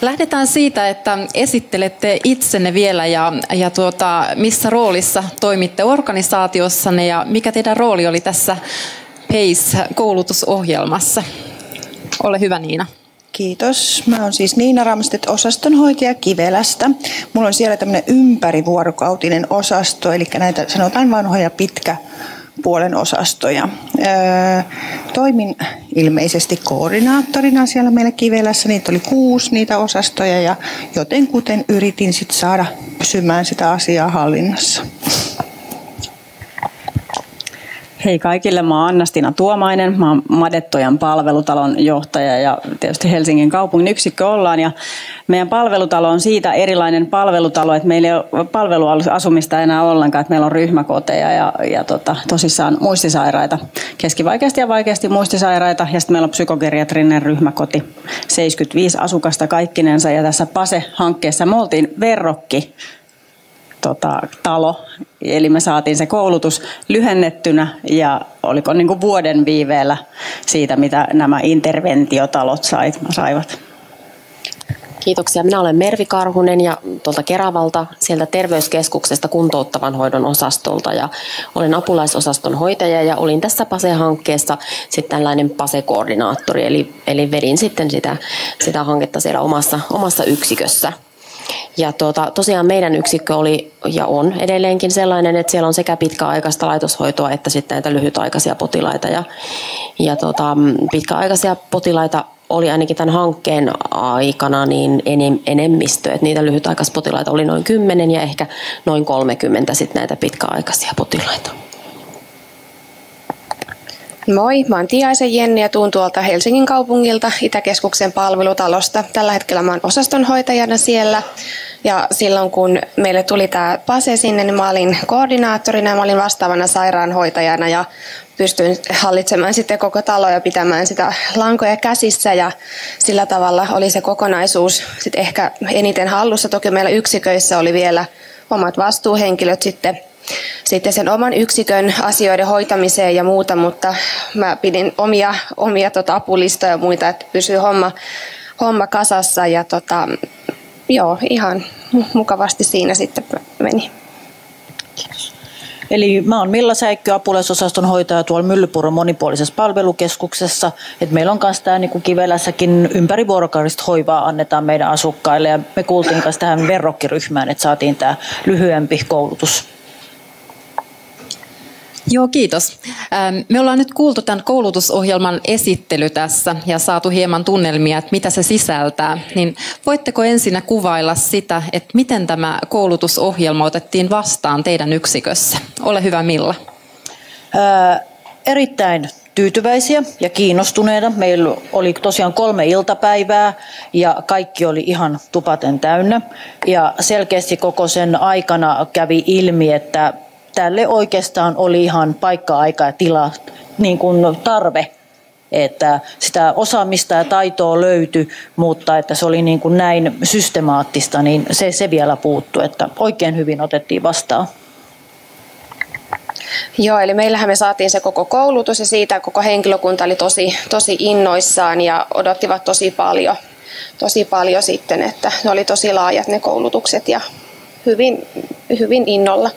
Lähdetään siitä, että esittelette itsenne vielä ja, ja tuota, missä roolissa toimitte organisaatiossanne ja mikä teidän rooli oli tässä PACE-koulutusohjelmassa. Ole hyvä Niina. Kiitos. Mä oon siis Niina Ramstedt, osastonhoitaja Kivelästä. Mulla on siellä tämmöinen ympärivuorokautinen osasto, eli näitä sanotaan vanhoja pitkä puolen osastoja. Toimin ilmeisesti koordinaattorina siellä meillä Kivelässä. Niitä oli kuusi niitä osastoja ja joten kuten yritin sit saada pysymään sitä asiaa hallinnassa. Hei kaikille, mä oon Anna-Stina Tuomainen, mä oon Madettojan palvelutalon johtaja ja tietysti Helsingin kaupungin yksikkö ollaan. Ja meidän palvelutalo on siitä erilainen palvelutalo, että meillä ei ole palveluasumista enää ollenkaan, että meillä on ryhmäkoteja ja, ja tota, tosissaan muistisairaita, keskivaikeasti ja vaikeasti muistisairaita. Ja sitten meillä on psykogeriatrinen ryhmäkoti, 75 asukasta kaikkinensa ja tässä PASE-hankkeessa me oltiin verrokki tota, talo. Eli me saatiin se koulutus lyhennettynä ja oliko niin kuin vuoden viiveellä siitä, mitä nämä interventiotalot saivat. Kiitoksia. Minä olen Mervi Karhunen ja tuolta Keravalta, sieltä terveyskeskuksesta kuntouttavan hoidon osastolta ja olen apulaisosaston hoitaja ja olin tässä PASE-hankkeessa sitten tällainen PASE-koordinaattori, eli, eli vedin sitten sitä, sitä hanketta siellä omassa, omassa yksikössä. Ja tuota, tosiaan meidän yksikkö oli ja on edelleenkin sellainen, että siellä on sekä pitkäaikaista laitoshoitoa että sitten näitä lyhytaikaisia potilaita. Ja, ja tuota, pitkäaikaisia potilaita oli ainakin tämän hankkeen aikana niin enemmistö, että niitä lyhytaikaispotilaita oli noin 10 ja ehkä noin 30 sitten näitä pitkäaikaisia potilaita. Moi, mä oon Tiaisen Jenni ja tuun tuolta Helsingin kaupungilta Itäkeskuksen palvelutalosta. Tällä hetkellä mä oon osastonhoitajana siellä. Ja silloin kun meille tuli tämä PASE sinne, niin mä olin koordinaattorina ja mä olin vastaavana sairaanhoitajana ja pystyin hallitsemaan sitten koko taloa ja pitämään sitä lankoja käsissä ja sillä tavalla oli se kokonaisuus sitten ehkä eniten hallussa. Toki meillä yksiköissä oli vielä omat vastuuhenkilöt sitten sitten sen oman yksikön asioiden hoitamiseen ja muuta, mutta mä pidin omia, omia tota apulistoja ja muita, että pysyy homma, homma kasassa ja tota, joo, ihan mukavasti siinä sitten meni. Eli mä oon Milla Säikkö, apulaisosaston hoitaja tuolla Myllypuron monipuolisessa palvelukeskuksessa. Et meillä on myös tämä niin Kivelässäkin ympärivuorokaudista hoivaa annetaan meidän asukkaille ja me kuultiin myös tähän verrokkiryhmään, että saatiin tämä lyhyempi koulutus Joo, kiitos. Ähm, me ollaan nyt kuultu tämän koulutusohjelman esittely tässä ja saatu hieman tunnelmia, että mitä se sisältää. Niin voitteko ensinnä kuvailla sitä, että miten tämä koulutusohjelma otettiin vastaan teidän yksikössä? Ole hyvä Milla. Ää, erittäin tyytyväisiä ja kiinnostuneita. Meillä oli tosiaan kolme iltapäivää ja kaikki oli ihan tupaten täynnä. Ja selkeästi koko sen aikana kävi ilmi, että tälle oikeastaan oli ihan paikka, aika ja tila, niin kuin tarve että sitä osaamista ja taitoa löytyi, mutta että se oli niin kuin näin systemaattista, niin se, se vielä puuttu, että oikein hyvin otettiin vastaan. Joo, eli meillähän me saatiin se koko koulutus ja siitä koko henkilökunta oli tosi, tosi innoissaan ja odottivat tosi paljon, tosi paljon sitten, että ne oli tosi laajat ne koulutukset ja hyvin, hyvin innolla.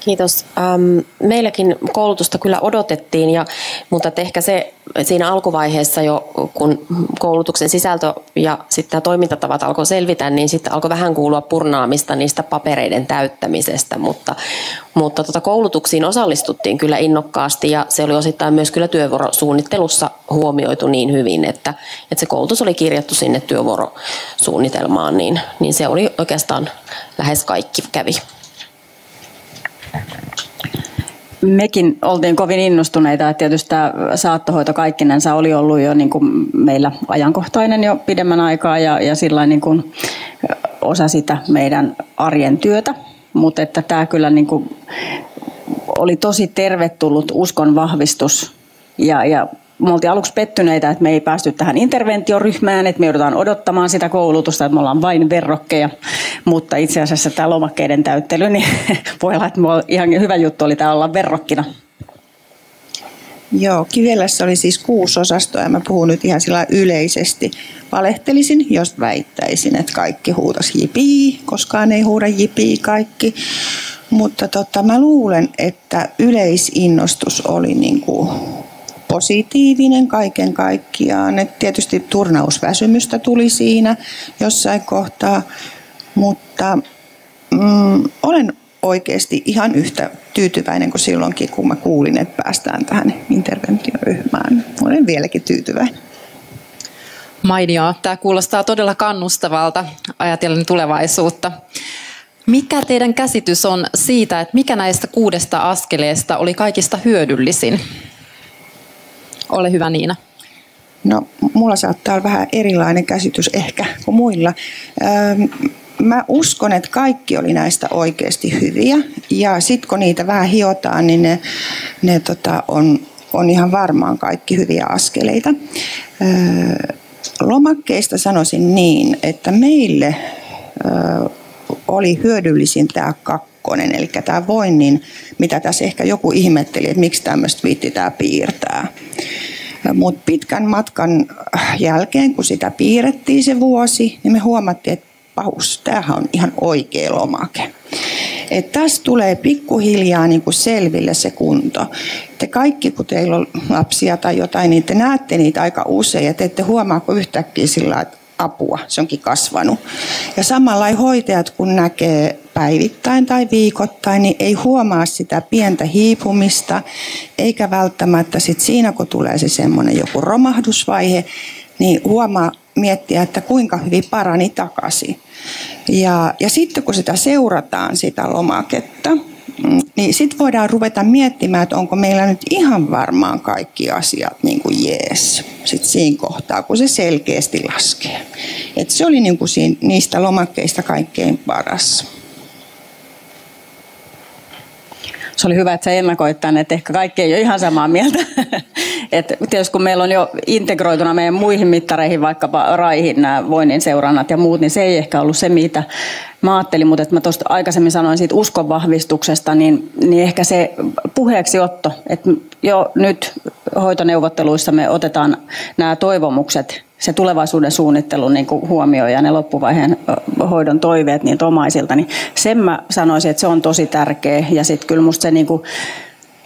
Kiitos. Ähm, meilläkin koulutusta kyllä odotettiin, ja, mutta ehkä se siinä alkuvaiheessa jo, kun koulutuksen sisältö ja sitten toimintatavat alkoi selvitä, niin sitten alkoi vähän kuulua purnaamista niistä papereiden täyttämisestä, mutta, mutta tota koulutuksiin osallistuttiin kyllä innokkaasti ja se oli osittain myös kyllä työvuorosuunnittelussa huomioitu niin hyvin, että, että se koulutus oli kirjattu sinne työvuorosuunnitelmaan, niin, niin se oli oikeastaan lähes kaikki kävi mekin oltiin kovin innostuneita, että tietysti tämä saattohoito kaikkinensa oli ollut jo niin kuin meillä ajankohtainen jo pidemmän aikaa ja, ja sillä niin kuin osa sitä meidän arjen työtä, mutta että tämä kyllä niin kuin oli tosi tervetullut uskon vahvistus ja, ja me oltiin aluksi pettyneitä, että me ei päästy tähän interventioryhmään, että me joudutaan odottamaan sitä koulutusta, että me ollaan vain verrokkeja. Mutta itse asiassa tämä lomakkeiden täyttely, niin voi olla, että ihan hyvä juttu oli tämä olla verrokkina. Joo, Kivelässä oli siis kuusi osastoa ja mä puhun nyt ihan sillä yleisesti. Valehtelisin, jos väittäisin, että kaikki huutas jipii, koskaan ei huuda jipii kaikki. Mutta tota, mä luulen, että yleisinnostus oli niin kuin positiivinen kaiken kaikkiaan. Et tietysti turnausväsymystä tuli siinä jossain kohtaa, mutta mm, olen oikeasti ihan yhtä tyytyväinen kuin silloinkin, kun mä kuulin, että päästään tähän interventioryhmään. Olen vieläkin tyytyväinen. Mainio. Tämä kuulostaa todella kannustavalta ajatellen tulevaisuutta. Mikä teidän käsitys on siitä, että mikä näistä kuudesta askeleesta oli kaikista hyödyllisin? Ole hyvä Niina. No, mulla saattaa olla vähän erilainen käsitys ehkä kuin muilla. Ähm, mä uskon, että kaikki oli näistä oikeasti hyviä. Ja sitten kun niitä vähän hiotaan, niin ne, ne tota, on, on ihan varmaan kaikki hyviä askeleita. Öö, lomakkeista sanoisin niin, että meille öö, oli hyödyllisin tämä kakkonen, eli tämä voinnin, mitä tässä ehkä joku ihmetteli, että miksi tämmöistä viittitään piirtää. Mutta pitkän matkan jälkeen, kun sitä piirrettiin se vuosi, niin me huomattiin, että pahus, tämähän on ihan oikea lomake. Et tässä tulee pikkuhiljaa niin kuin selville se kunto. Te kaikki, kun teillä on lapsia tai jotain, niin te näette niitä aika usein ja te ette huomaako yhtäkkiä sillä, että apua, se onkin kasvanut. Ja samalla hoitajat, kun näkee päivittäin tai viikoittain, niin ei huomaa sitä pientä hiipumista, eikä välttämättä sit siinä, kun tulee se semmoinen joku romahdusvaihe, niin huomaa miettiä, että kuinka hyvin parani takaisin. Ja, ja sitten kun sitä seurataan, sitä lomaketta, niin sitten voidaan ruveta miettimään, että onko meillä nyt ihan varmaan kaikki asiat niin kuin jees. Sitten siinä kohtaa, kun se selkeästi laskee. Et se oli niin kuin siinä, niistä lomakkeista kaikkein paras. Se oli hyvä, että sä ennakoit tänne, että ehkä kaikki ei ole ihan samaa mieltä. että tietysti kun meillä on jo integroituna meidän muihin mittareihin, vaikkapa raihin nämä voinnin seurannat ja muut, niin se ei ehkä ollut se, mitä mä ajattelin, mutta että mä tuosta aikaisemmin sanoin siitä uskonvahvistuksesta, niin, niin ehkä se puheeksi otto, että jo nyt hoitoneuvotteluissa me otetaan nämä toivomukset se tulevaisuuden suunnittelu niin kuin huomioi ja ne loppuvaiheen hoidon toiveet niiltä omaisilta, niin sen mä sanoisin, että se on tosi tärkeä. Ja sitten kyllä musta se niin kuin,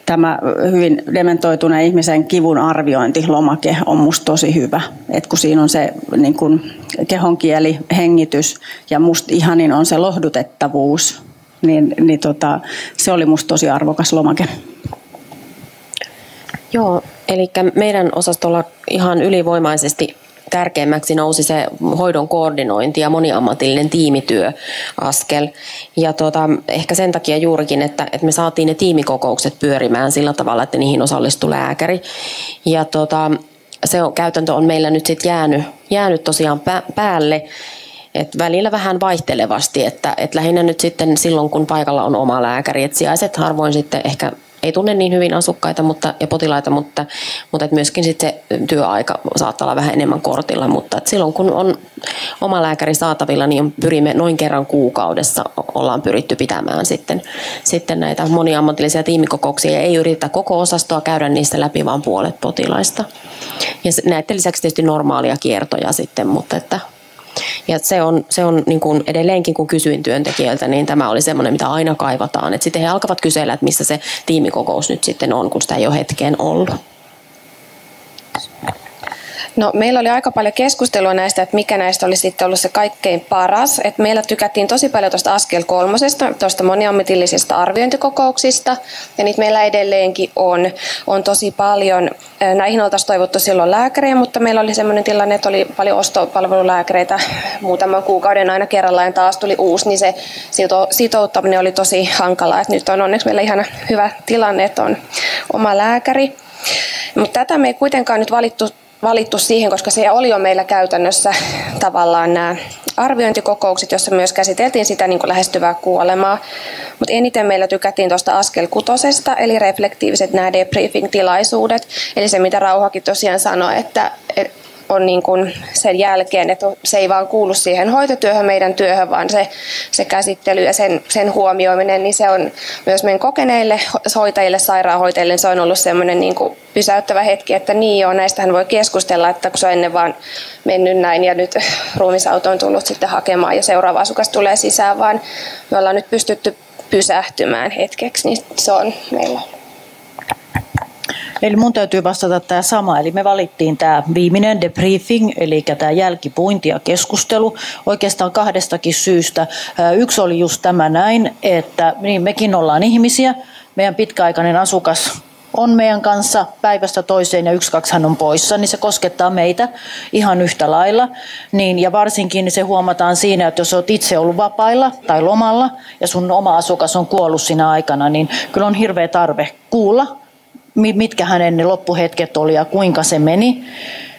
tämä hyvin dementoituneen ihmisen kivun arviointi, lomake, on musta tosi hyvä. Et kun siinä on se niin kuin kehonkieli, hengitys ja musta ihanin on se lohdutettavuus, niin, niin tota, se oli musta tosi arvokas lomake. Joo, eli meidän osastolla ihan ylivoimaisesti tärkeimmäksi nousi se hoidon koordinointi ja moniammatillinen tiimityöaskel. Ja tuota, ehkä sen takia juurikin, että, että me saatiin ne tiimikokoukset pyörimään sillä tavalla, että niihin osallistui lääkäri. Ja tuota, se on, käytäntö on meillä nyt sitten jäänyt, jäänyt tosiaan päälle. Et välillä vähän vaihtelevasti, että et lähinnä nyt sitten silloin, kun paikalla on oma lääkäri. Et sijaiset harvoin sitten ehkä ei tunne niin hyvin asukkaita mutta, ja potilaita, mutta, mutta et myöskin sit se työaika saattaa olla vähän enemmän kortilla. Mutta et silloin kun on oma lääkäri saatavilla, niin pyrimme noin kerran kuukaudessa ollaan pyritty pitämään sitten, sitten näitä moniammatillisia tiimikokouksia ja ei yritetä koko osastoa käydä niistä läpi, vaan puolet potilaista. Ja näiden lisäksi tietysti normaalia kiertoja sitten, mutta että ja se on, se on niin kuin edelleenkin, kun kysyin työntekijöiltä, niin tämä oli semmoinen, mitä aina kaivataan. Sitten he alkavat kysellä, että missä se tiimikokous nyt sitten on, kun sitä ei ole hetkeen ollut. No, meillä oli aika paljon keskustelua näistä, että mikä näistä olisi sitten ollut se kaikkein paras. Et meillä tykättiin tosi paljon tuosta askel kolmosesta, tuosta moniammatillisista arviointikokouksista, ja niitä meillä edelleenkin on, on tosi paljon. Näihin oltaisiin toivottu silloin lääkäriä, mutta meillä oli sellainen tilanne, että oli paljon ostopalvelulääkäreitä muutaman kuukauden aina kerrallaan, taas tuli uusi, niin se sitouttaminen oli tosi hankalaa. Et nyt on onneksi meillä ihan hyvä tilanne, että on oma lääkäri. Mutta tätä me ei kuitenkaan nyt valittu valittu siihen, koska se oli jo meillä käytännössä tavallaan nämä arviointikokoukset, jossa myös käsiteltiin sitä niin kuin lähestyvää kuolemaa. Mutta eniten meillä tykättiin tuosta askel kutosesta, eli reflektiiviset nämä debriefing-tilaisuudet. Eli se, mitä Rauhakin tosiaan sanoi, että on niin kuin sen jälkeen, että se ei vaan kuulu siihen hoitotyöhön, meidän työhön, vaan se, se käsittely ja sen, sen huomioiminen, niin se on myös meidän kokeneille hoitajille, sairaanhoitajille, se on ollut semmoinen niin kuin pysäyttävä hetki, että niin joo, näistähän voi keskustella, että kun se on ennen vaan mennyt näin ja nyt ruumisauto on tullut sitten hakemaan ja seuraava asukas tulee sisään, vaan me ollaan nyt pystytty pysähtymään hetkeksi, niin se on meillä Eli mun täytyy vastata tämä sama. Eli me valittiin tämä viimeinen debriefing, eli tämä jälkipuinti ja keskustelu oikeastaan kahdestakin syystä. Yksi oli just tämä näin, että niin mekin ollaan ihmisiä. Meidän pitkäaikainen asukas on meidän kanssa päivästä toiseen ja yksi, kaksi hän on poissa, niin se koskettaa meitä ihan yhtä lailla. Niin, ja varsinkin se huomataan siinä, että jos olet itse ollut vapailla tai lomalla ja sun oma asukas on kuollut siinä aikana, niin kyllä on hirveä tarve kuulla, mitkä hänen ne loppuhetket oli ja kuinka se meni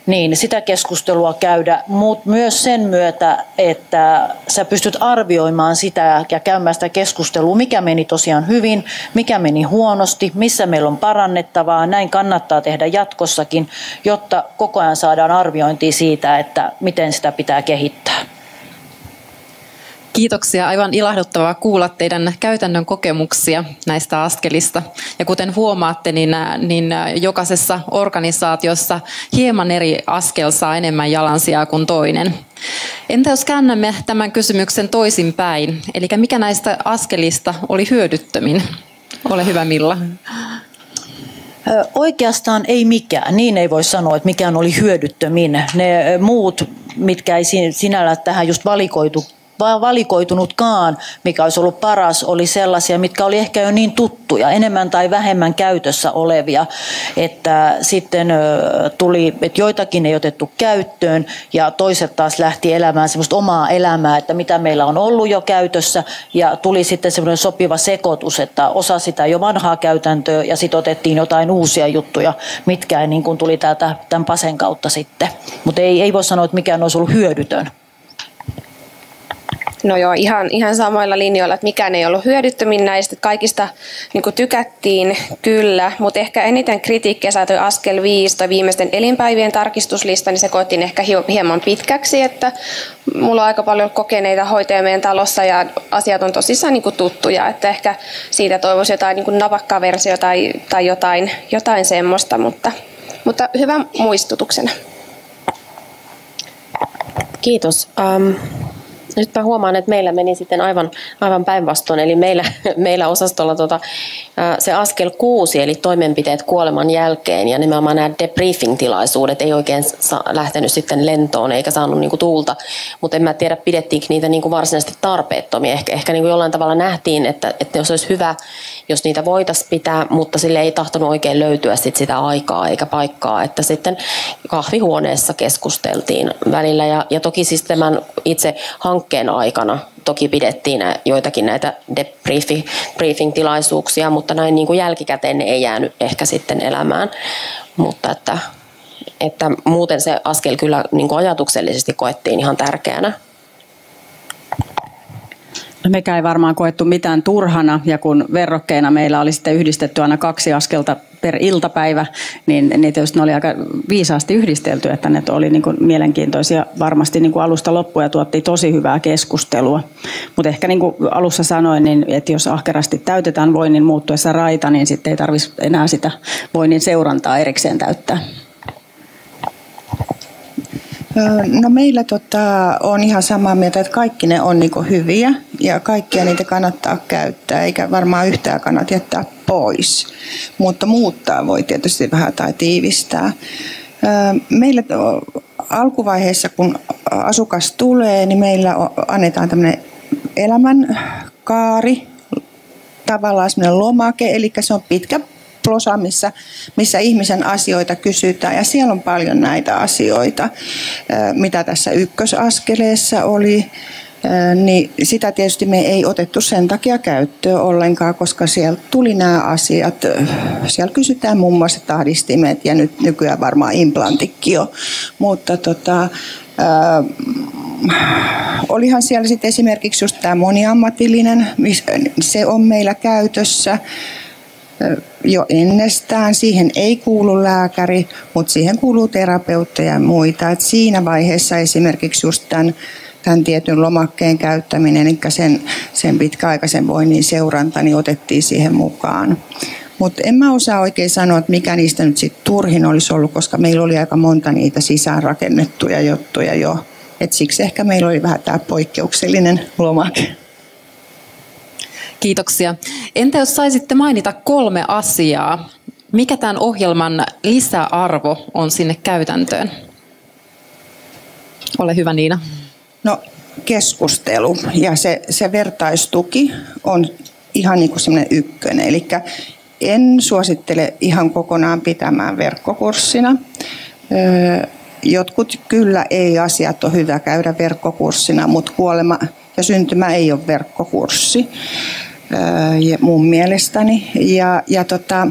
niin sitä keskustelua käydä, mutta myös sen myötä, että sä pystyt arvioimaan sitä ja käymään sitä keskustelua, mikä meni tosiaan hyvin, mikä meni huonosti, missä meillä on parannettavaa. Näin kannattaa tehdä jatkossakin, jotta koko ajan saadaan arviointia siitä, että miten sitä pitää kehittää. Kiitoksia. Aivan ilahduttavaa kuulla teidän käytännön kokemuksia näistä askelista. Ja kuten huomaatte, niin, niin jokaisessa organisaatiossa hieman eri askel saa enemmän jalansijaa kuin toinen. Entä jos käännämme tämän kysymyksen toisinpäin? Eli mikä näistä askelista oli hyödyttömin? Ole hyvä Milla. Oikeastaan ei mikään. Niin ei voi sanoa, että mikään oli hyödyttömin. Ne muut, mitkä ei sinällä tähän just valikoitu valikoitunutkaan, mikä olisi ollut paras, oli sellaisia, mitkä oli ehkä jo niin tuttuja, enemmän tai vähemmän käytössä olevia, että sitten tuli, että joitakin ei otettu käyttöön ja toiset taas lähti elämään semmoista omaa elämää, että mitä meillä on ollut jo käytössä ja tuli sitten semmoinen sopiva sekoitus, että osa sitä jo vanhaa käytäntöä ja sitten otettiin jotain uusia juttuja, mitkä niin kuin tuli täältä tämän pasen kautta sitten. Mutta ei, ei voi sanoa, että mikään olisi ollut hyödytön. No joo, ihan, ihan samoilla linjoilla, että mikään ei ollut hyödyttömin näistä, kaikista niin tykättiin kyllä, mutta ehkä eniten kritiikkiä saatoi askel 5 tai viimeisten elinpäivien tarkistuslista, niin se koettiin ehkä hieman pitkäksi, että mulla on aika paljon kokeneita hoitajia meidän talossa ja asiat on tosissaan niin tuttuja, että ehkä siitä toivoisi jotain niin napakkaa versio tai, tai jotain, jotain semmoista, mutta, mutta hyvä muistutuksena. Kiitos. Um, nyt mä huomaan, että meillä meni sitten aivan, aivan päinvastoin, eli meillä, meillä osastolla tota, se askel kuusi, eli toimenpiteet kuoleman jälkeen, ja nimenomaan nämä debriefing-tilaisuudet ei oikein sa- lähtenyt sitten lentoon, eikä saanut niinku tuulta, mutta en mä tiedä, pidettiinkö niitä niinku varsinaisesti tarpeettomia. Ehkä, ehkä niinku jollain tavalla nähtiin, että, että jos olisi hyvä, jos niitä voitaisiin pitää, mutta sille ei tahtonut oikein löytyä sit sitä aikaa eikä paikkaa, että sitten kahvihuoneessa keskusteltiin välillä, ja, ja toki siis tämän itse hankkeen hankkeen aikana toki pidettiin joitakin näitä debriefing-tilaisuuksia, mutta näin niin kuin jälkikäteen ne ei jäänyt ehkä sitten elämään. Mutta että, että muuten se askel kyllä niin kuin ajatuksellisesti koettiin ihan tärkeänä. Mekään ei varmaan koettu mitään turhana ja kun verrokkeina meillä oli sitten yhdistetty aina kaksi askelta per iltapäivä, niin, niin tietysti ne oli aika viisaasti yhdistelty, että ne oli niin kuin mielenkiintoisia varmasti niin kuin alusta loppuun ja tuotti tosi hyvää keskustelua. Mutta ehkä niin kuin alussa sanoin, niin, että jos ahkerasti täytetään voinnin muuttuessa raita, niin sitten ei tarvitsisi enää sitä voinnin seurantaa erikseen täyttää. No meillä tota, on ihan samaa mieltä, että kaikki ne on niinku hyviä ja kaikkia niitä kannattaa käyttää, eikä varmaan yhtään kannata jättää pois. Mutta muuttaa voi tietysti vähän tai tiivistää. Meillä alkuvaiheessa, kun asukas tulee, niin meillä annetaan tämmöinen elämänkaari, tavallaan semmoinen lomake, eli se on pitkä plosa, missä, missä ihmisen asioita kysytään. Ja siellä on paljon näitä asioita, mitä tässä ykkösaskeleessa oli. Niin sitä tietysti me ei otettu sen takia käyttöön ollenkaan, koska siellä tuli nämä asiat. Siellä kysytään muun muassa tahdistimet ja nyt nykyään varmaan implantikki jo. Mutta tota, äh, olihan siellä sitten esimerkiksi just tämä moniammatillinen, se on meillä käytössä jo ennestään. Siihen ei kuulu lääkäri, mutta siihen kuuluu terapeutteja ja muita. Et siinä vaiheessa esimerkiksi just tämän, tämän tietyn lomakkeen käyttäminen, eli sen, sen pitkäaikaisen voinnin seuranta, niin otettiin siihen mukaan. Mutta en mä osaa oikein sanoa, että mikä niistä nyt sitten turhin olisi ollut, koska meillä oli aika monta niitä sisäänrakennettuja juttuja jo. Et siksi ehkä meillä oli vähän tämä poikkeuksellinen lomake. Kiitoksia. Entä jos saisitte mainita kolme asiaa? Mikä tämän ohjelman lisäarvo on sinne käytäntöön? Ole hyvä Niina. No keskustelu ja se, se vertaistuki on ihan niin kuin semmoinen ykkönen. Eli en suosittele ihan kokonaan pitämään verkkokurssina. Jotkut kyllä ei asiat ole hyvä käydä verkkokurssina, mutta kuolema ja syntymä ei ole verkkokurssi mun mielestäni. Ja, ja tota,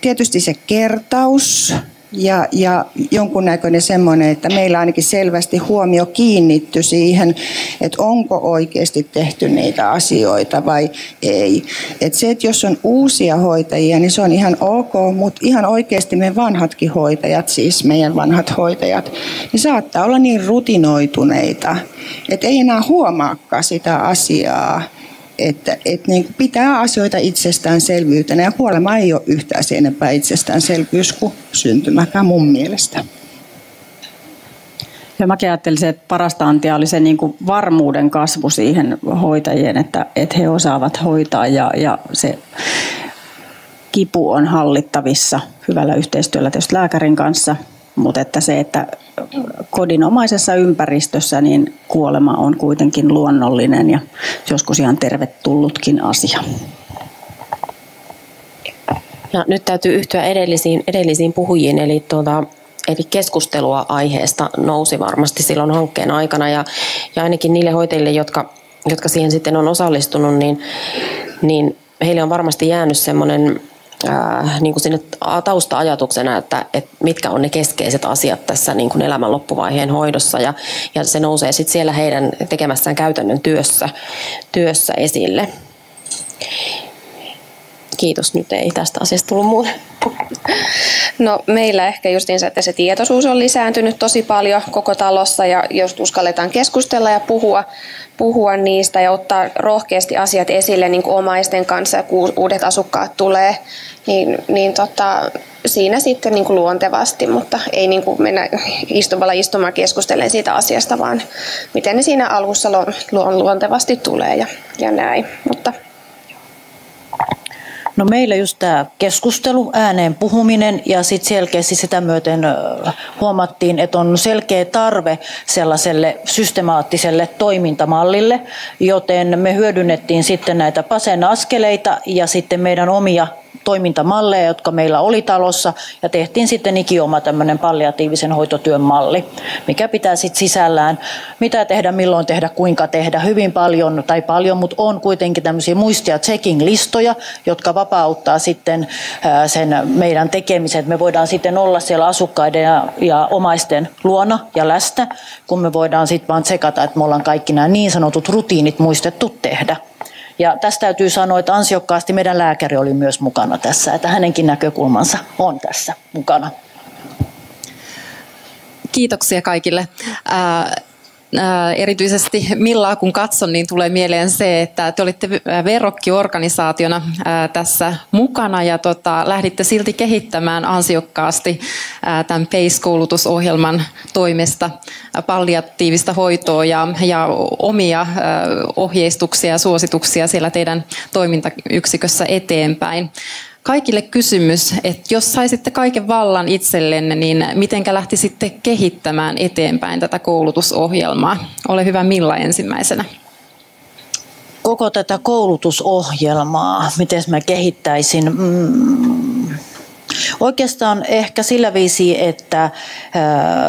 tietysti se kertaus, ja, ja jonkunnäköinen semmoinen, että meillä ainakin selvästi huomio kiinnitty siihen, että onko oikeasti tehty niitä asioita vai ei. Että se, että jos on uusia hoitajia, niin se on ihan ok, mutta ihan oikeasti me vanhatkin hoitajat, siis meidän vanhat hoitajat, niin saattaa olla niin rutinoituneita, että ei enää huomaakaan sitä asiaa että, että niin pitää asioita itsestäänselvyytenä ja kuolema ei ole yhtään sen enempää itsestäänselvyys kuin syntymäkään mun mielestä. Ja mä ajattelisin, että parasta antia oli se niin kuin varmuuden kasvu siihen hoitajien, että, että he osaavat hoitaa ja, ja se kipu on hallittavissa hyvällä yhteistyöllä tietysti lääkärin kanssa, mutta että se, että kodinomaisessa ympäristössä niin kuolema on kuitenkin luonnollinen ja joskus ihan tervetullutkin asia. Ja nyt täytyy yhtyä edellisiin, edellisiin puhujiin, eli, tuota, eli keskustelua aiheesta nousi varmasti silloin hankkeen aikana ja, ja ainakin niille hoitajille, jotka, jotka siihen sitten on osallistunut, niin, niin heille on varmasti jäänyt semmoinen äh, niin kuin sinne tausta-ajatuksena, että, että mitkä on ne keskeiset asiat tässä niin kuin elämän loppuvaiheen hoidossa ja, ja se nousee sitten siellä heidän tekemässään käytännön työssä, työssä esille. Kiitos, nyt ei tästä asiasta tullut muuta. No meillä ehkä justiinsa, että se tietoisuus on lisääntynyt tosi paljon koko talossa ja jos uskalletaan keskustella ja puhua, puhua niistä ja ottaa rohkeasti asiat esille niin kuin omaisten kanssa, kun uudet asukkaat tulee, niin, niin tota, siinä sitten niin kuin luontevasti, mutta ei niin kuin mennä istumalla istumaan keskustelemaan siitä asiasta, vaan miten ne siinä alussa luontevasti tulee ja, ja näin. Mutta No meillä just tämä keskustelu, ääneen puhuminen ja sitten selkeästi sitä myöten huomattiin, että on selkeä tarve sellaiselle systemaattiselle toimintamallille, joten me hyödynnettiin sitten näitä PASEN askeleita ja sitten meidän omia toimintamalleja, jotka meillä oli talossa, ja tehtiin sitten ikioma tämmöinen palliatiivisen hoitotyön malli, mikä pitää sitten sisällään, mitä tehdä, milloin tehdä, kuinka tehdä, hyvin paljon, tai paljon, mutta on kuitenkin tämmöisiä muistia checking-listoja, jotka vapauttaa sitten sen meidän tekemisen, että me voidaan sitten olla siellä asukkaiden ja, omaisten luona ja läsnä, kun me voidaan sitten vaan tsekata, että me ollaan kaikki nämä niin sanotut rutiinit muistettu tehdä. Ja tästä täytyy sanoa, että ansiokkaasti meidän lääkäri oli myös mukana tässä, että hänenkin näkökulmansa on tässä mukana. Kiitoksia kaikille. Erityisesti Millaa kun katson, niin tulee mieleen se, että te olitte verrokkiorganisaationa äh, tässä mukana ja tota, lähditte silti kehittämään ansiokkaasti äh, tämän PACE-koulutusohjelman toimesta palliatiivista hoitoa ja, ja omia ohjeistuksia ja suosituksia siellä teidän toimintayksikössä eteenpäin kaikille kysymys, että jos saisitte kaiken vallan itsellenne, niin mitenkä lähtisitte kehittämään eteenpäin tätä koulutusohjelmaa? Ole hyvä Milla ensimmäisenä. Koko tätä koulutusohjelmaa, miten mä kehittäisin? Mm, Oikeastaan ehkä sillä viisi, että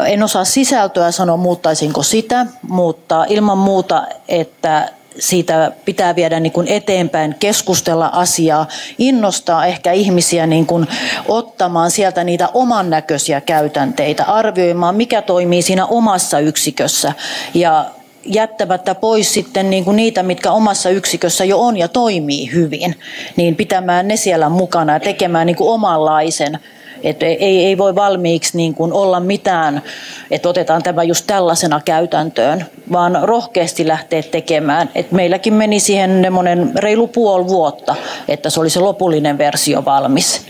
en osaa sisältöä sanoa, muuttaisinko sitä, mutta ilman muuta, että siitä pitää viedä niin kuin eteenpäin, keskustella asiaa, innostaa ehkä ihmisiä niin kuin ottamaan sieltä niitä oman näköisiä käytänteitä, arvioimaan mikä toimii siinä omassa yksikössä ja jättämättä pois sitten niin kuin niitä, mitkä omassa yksikössä jo on ja toimii hyvin, niin pitämään ne siellä mukana ja tekemään niin kuin omanlaisen et ei, ei voi valmiiksi niin kuin olla mitään, että otetaan tämä just tällaisena käytäntöön, vaan rohkeasti lähteä tekemään. Et meilläkin meni siihen reilu puoli vuotta, että se oli se lopullinen versio valmis.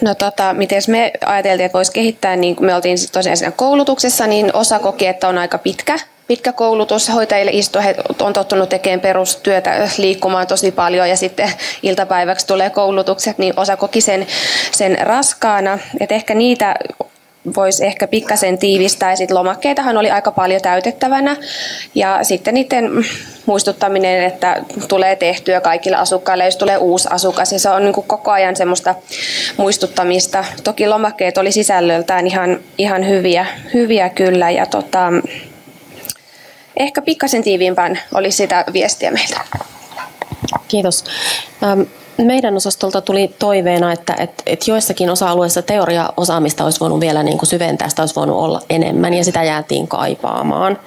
No tota, miten me ajateltiin, että voisi kehittää, niin kun me oltiin tosiaan siinä koulutuksessa, niin osa koki, että on aika pitkä pitkä koulutus hoitajille istu, he on tottunut tekemään perustyötä, liikkumaan tosi paljon ja sitten iltapäiväksi tulee koulutukset, niin osa koki sen, sen raskaana. Et ehkä niitä voisi ehkä pikkasen tiivistää. Sitten lomakkeitahan oli aika paljon täytettävänä. Ja sitten niiden muistuttaminen, että tulee tehtyä kaikille asukkaille, jos tulee uusi asukas. Ja se on niin koko ajan semmoista muistuttamista. Toki lomakkeet oli sisällöltään ihan, ihan hyviä, hyviä kyllä. Ja tota, ehkä pikkasen tiiviimpään olisi sitä viestiä meiltä. Kiitos. Meidän osastolta tuli toiveena, että, että, että joissakin osa-alueissa teoriaosaamista olisi voinut vielä niin kuin syventää, sitä olisi voinut olla enemmän ja sitä jäätiin kaipaamaan.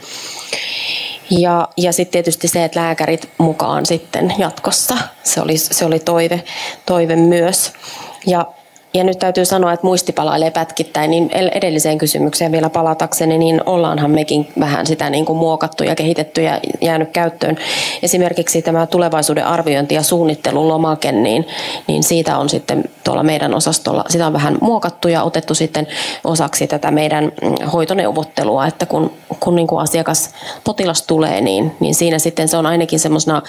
Ja, ja sitten tietysti se, että lääkärit mukaan sitten jatkossa, se oli, se oli toive, toive myös. Ja ja nyt täytyy sanoa, että muisti palailee pätkittäin, niin edelliseen kysymykseen vielä palatakseni, niin ollaanhan mekin vähän sitä niin kuin muokattu ja kehitetty ja jäänyt käyttöön. Esimerkiksi tämä tulevaisuuden arviointi ja suunnittelun lomake, niin, niin siitä on sitten tuolla meidän osastolla, sitä on vähän muokattu ja otettu sitten osaksi tätä meidän mm, hoitoneuvottelua, että kun, kun niin kuin asiakas, potilas tulee, niin, niin siinä sitten se on ainakin semmoisena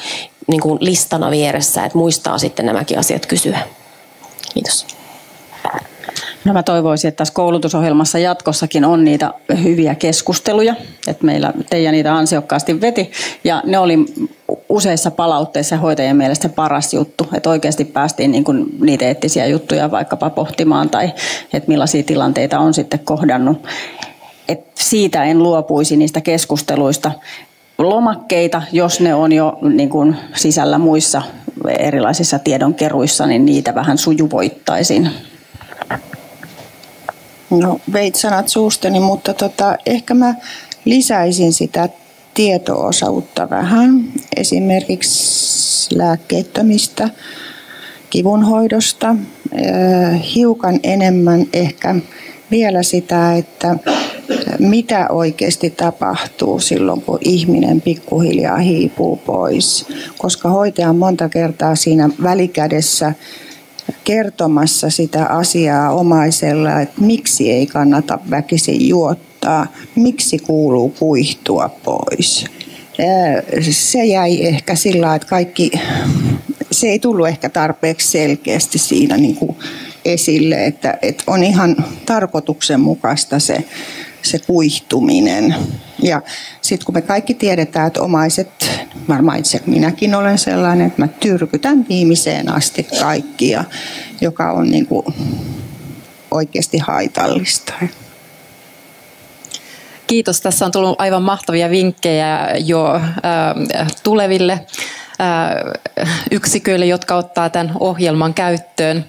niin kuin listana vieressä, että muistaa sitten nämäkin asiat kysyä. Kiitos. No mä toivoisin, että tässä koulutusohjelmassa jatkossakin on niitä hyviä keskusteluja, että meillä Teija niitä ansiokkaasti veti ja ne oli useissa palautteissa hoitajien mielestä paras juttu, että oikeasti päästiin niin kuin niitä eettisiä juttuja vaikkapa pohtimaan tai että millaisia tilanteita on sitten kohdannut. Et siitä en luopuisi niistä keskusteluista. Lomakkeita, jos ne on jo niin kuin sisällä muissa erilaisissa tiedonkeruissa, niin niitä vähän sujuvoittaisin. No veit sanat suustani, mutta tota, ehkä mä lisäisin sitä tieto-osautta vähän. Esimerkiksi lääkkeettömistä, kivunhoidosta, hiukan enemmän ehkä vielä sitä, että mitä oikeasti tapahtuu silloin, kun ihminen pikkuhiljaa hiipuu pois. Koska hoitaja on monta kertaa siinä välikädessä kertomassa sitä asiaa omaisella, että miksi ei kannata väkisin juottaa, miksi kuuluu kuihtua pois. Se jäi ehkä sillä että kaikki, se ei tullut ehkä tarpeeksi selkeästi siinä niin kuin esille, että, että on ihan tarkoituksenmukaista se, se kuihtuminen. Ja sitten kun me kaikki tiedetään, että omaiset, varmaan itse minäkin olen sellainen, että mä tyrkytän viimeiseen asti kaikkia, joka on niin kuin oikeasti haitallista. Kiitos. Tässä on tullut aivan mahtavia vinkkejä jo äh, tuleville äh, yksiköille, jotka ottaa tämän ohjelman käyttöön.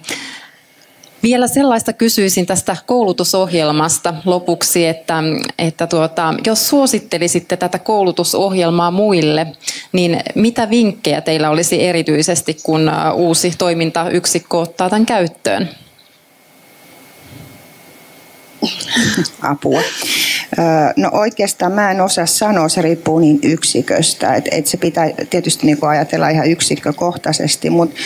Vielä sellaista kysyisin tästä koulutusohjelmasta lopuksi, että, että tuota, jos suosittelisitte tätä koulutusohjelmaa muille, niin mitä vinkkejä teillä olisi erityisesti, kun uusi toimintayksikkö ottaa tämän käyttöön? Apua. No oikeastaan mä en osaa sanoa, se riippuu niin yksiköstä. Et, et se pitää tietysti niinku ajatella ihan yksikkökohtaisesti, mutta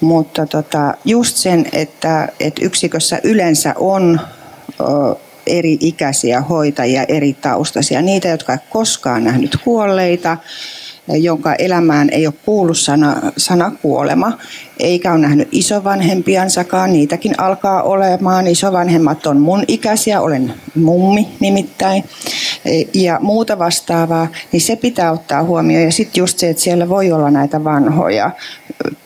mutta tota, just sen, että, että yksikössä yleensä on o, eri ikäisiä hoitajia, eri taustaisia, niitä, jotka ei koskaan nähnyt kuolleita, jonka elämään ei ole kuullut sana, sana kuolema, eikä ole nähnyt isovanhempiansakaan, niitäkin alkaa olemaan. Isovanhemmat on mun ikäisiä, olen mummi nimittäin, ja muuta vastaavaa, niin se pitää ottaa huomioon. Ja sitten just se, että siellä voi olla näitä vanhoja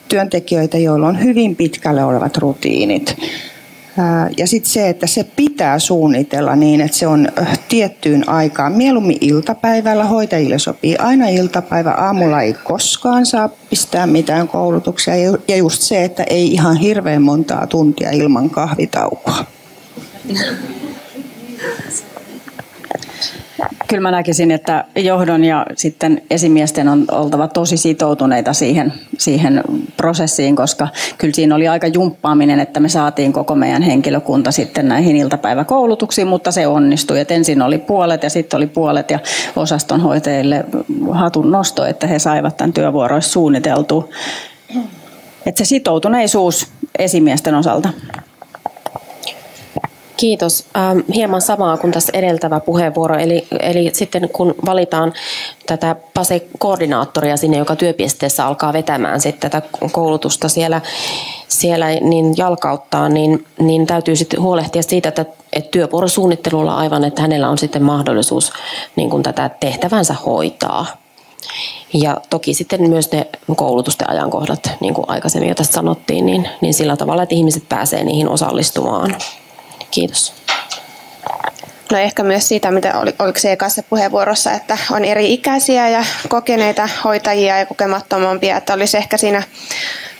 työntekijöitä, joilla on hyvin pitkälle olevat rutiinit. Ja sitten se, että se pitää suunnitella niin, että se on tiettyyn aikaan. Mieluummin iltapäivällä hoitajille sopii aina iltapäivä. Aamulla ei koskaan saa pistää mitään koulutuksia. Ja just se, että ei ihan hirveän montaa tuntia ilman kahvitaukoa. Kyllä mä näkisin, että johdon ja sitten esimiesten on oltava tosi sitoutuneita siihen, siihen prosessiin, koska kyllä siinä oli aika jumppaaminen, että me saatiin koko meidän henkilökunta sitten näihin iltapäiväkoulutuksiin, mutta se onnistui. Et ensin oli puolet ja sitten oli puolet ja osastonhoitajille hatun nosto, että he saivat tämän työvuoroissa suunniteltua. Että se sitoutuneisuus esimiesten osalta. Kiitos. Ähm, hieman samaa kuin tässä edeltävä puheenvuoro. Eli, eli sitten kun valitaan tätä PASE-koordinaattoria sinne, joka työpisteessä alkaa vetämään sitten tätä koulutusta siellä, siellä niin jalkauttaa, niin, niin täytyy sitten huolehtia siitä, että, että työvuorosuunnittelulla aivan, että hänellä on sitten mahdollisuus niin kuin tätä tehtävänsä hoitaa. Ja toki sitten myös ne koulutusten ajankohdat, niin kuin aikaisemmin jo tässä sanottiin, niin, niin sillä tavalla, että ihmiset pääsee niihin osallistumaan. Kiitos. No ehkä myös siitä, mitä oli, oliko se ekassa puheenvuorossa, että on eri ikäisiä ja kokeneita hoitajia ja kokemattomampia, että olisi ehkä siinä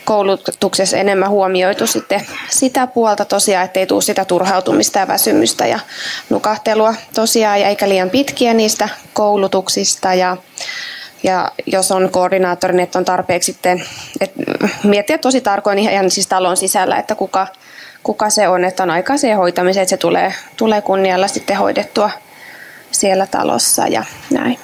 koulutuksessa enemmän huomioitu sitten sitä puolta tosiaan, ettei tule sitä turhautumista ja väsymystä ja nukahtelua tosiaan ja eikä liian pitkiä niistä koulutuksista ja ja jos on koordinaattori, niin että on tarpeeksi sitten että miettiä tosi tarkoin ihan siis talon sisällä, että kuka, kuka se on, että on aikaa siihen hoitamiseen, että se tulee, tulee kunnialla sitten hoidettua siellä talossa ja näin.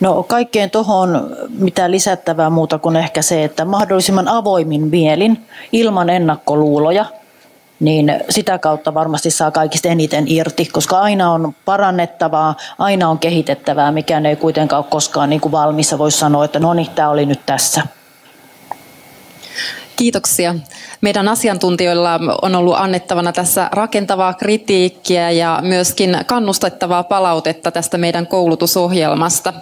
No kaikkeen tuohon mitä lisättävää muuta kuin ehkä se, että mahdollisimman avoimin mielin, ilman ennakkoluuloja, niin sitä kautta varmasti saa kaikista eniten irti, koska aina on parannettavaa, aina on kehitettävää, mikä ei kuitenkaan ole koskaan niin kuin valmissa. Voisi sanoa, että no niin, tämä oli nyt tässä. Kiitoksia. Meidän asiantuntijoilla on ollut annettavana tässä rakentavaa kritiikkiä ja myöskin kannustettavaa palautetta tästä meidän koulutusohjelmasta.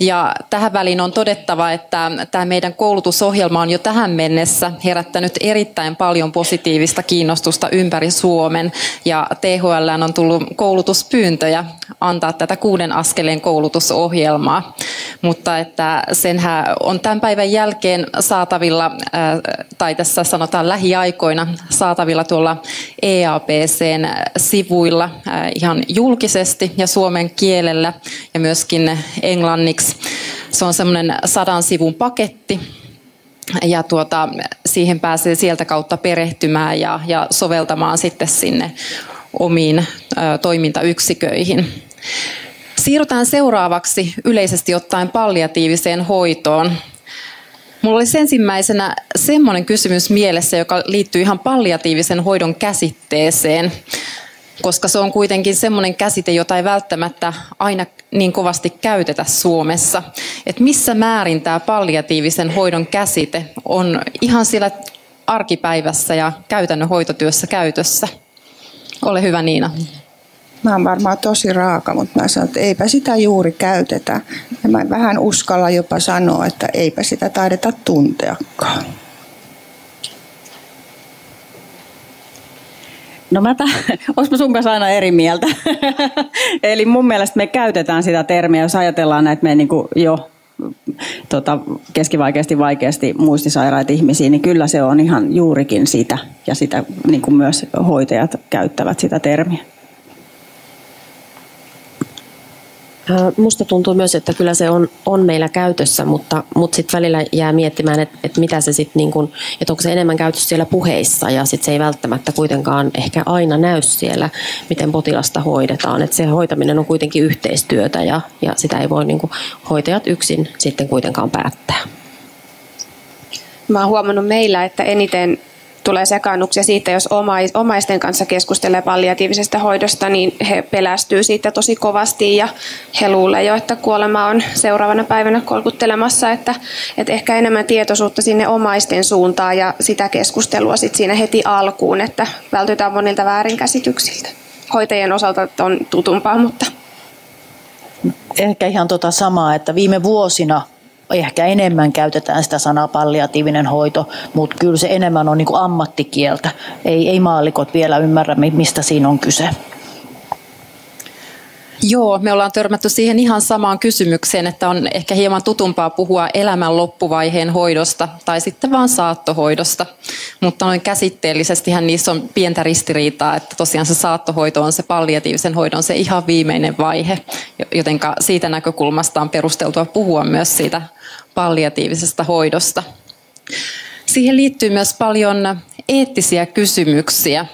Ja tähän väliin on todettava, että tämä meidän koulutusohjelma on jo tähän mennessä herättänyt erittäin paljon positiivista kiinnostusta ympäri Suomen. Ja THL on tullut koulutuspyyntöjä antaa tätä kuuden askeleen koulutusohjelmaa. Mutta että senhän on tämän päivän jälkeen saatavilla, tai tässä sanotaan lähi lähiaikoina saatavilla tuolla EAPCn sivuilla äh, ihan julkisesti ja suomen kielellä ja myöskin englanniksi. Se on semmoinen sadan sivun paketti, ja tuota, siihen pääsee sieltä kautta perehtymään ja, ja soveltamaan sitten sinne omiin toimintayksiköihin. Siirrytään seuraavaksi yleisesti ottaen palliatiiviseen hoitoon. Mulla olisi ensimmäisenä semmoinen kysymys mielessä, joka liittyy ihan palliatiivisen hoidon käsitteeseen, koska se on kuitenkin semmoinen käsite, jota ei välttämättä aina niin kovasti käytetä Suomessa. Että missä määrin tämä palliatiivisen hoidon käsite on ihan siellä arkipäivässä ja käytännön hoitotyössä käytössä? Ole hyvä Niina. Mä oon varmaan tosi raaka, mutta mä sanon, että eipä sitä juuri käytetä. Ja mä vähän uskalla jopa sanoa, että eipä sitä taideta tunteakaan. No mä olisiko sun kanssa aina eri mieltä. Eli mun mielestä me käytetään sitä termiä, jos ajatellaan näitä me niin jo tota, keskivaikeasti vaikeasti muistisairaita ihmisiä, niin kyllä se on ihan juurikin sitä. Ja sitä niin kuin myös hoitajat käyttävät sitä termiä. Musta tuntuu myös, että kyllä se on, on meillä käytössä, mutta, mutta sitten välillä jää miettimään, että, että mitä se sitten, niin kun, että onko se enemmän käytössä siellä puheissa ja sitten se ei välttämättä kuitenkaan ehkä aina näy siellä, miten potilasta hoidetaan. Että se hoitaminen on kuitenkin yhteistyötä ja, ja sitä ei voi niin kuin, hoitajat yksin sitten kuitenkaan päättää. Mä oon huomannut meillä, että eniten tulee sekaannuksia siitä, jos omaisten kanssa keskustelee palliatiivisesta hoidosta, niin he pelästyy siitä tosi kovasti ja he luulee jo, että kuolema on seuraavana päivänä kolkuttelemassa, että, että ehkä enemmän tietoisuutta sinne omaisten suuntaan ja sitä keskustelua sit siinä heti alkuun, että vältytään monilta väärinkäsityksiltä. Hoitajien osalta on tutumpaa, mutta ehkä ihan tota samaa, että viime vuosina ehkä enemmän käytetään sitä sanaa palliatiivinen hoito, mutta kyllä se enemmän on niin kuin ammattikieltä. Ei, ei maallikot vielä ymmärrä, mistä siinä on kyse. Joo, me ollaan törmätty siihen ihan samaan kysymykseen, että on ehkä hieman tutumpaa puhua elämän loppuvaiheen hoidosta tai sitten vaan saattohoidosta. Mutta noin käsitteellisestihän niissä on pientä ristiriitaa, että tosiaan se saattohoito on se palliatiivisen hoidon se ihan viimeinen vaihe, joten siitä näkökulmasta on perusteltua puhua myös siitä palliatiivisesta hoidosta. Siihen liittyy myös paljon eettisiä kysymyksiä.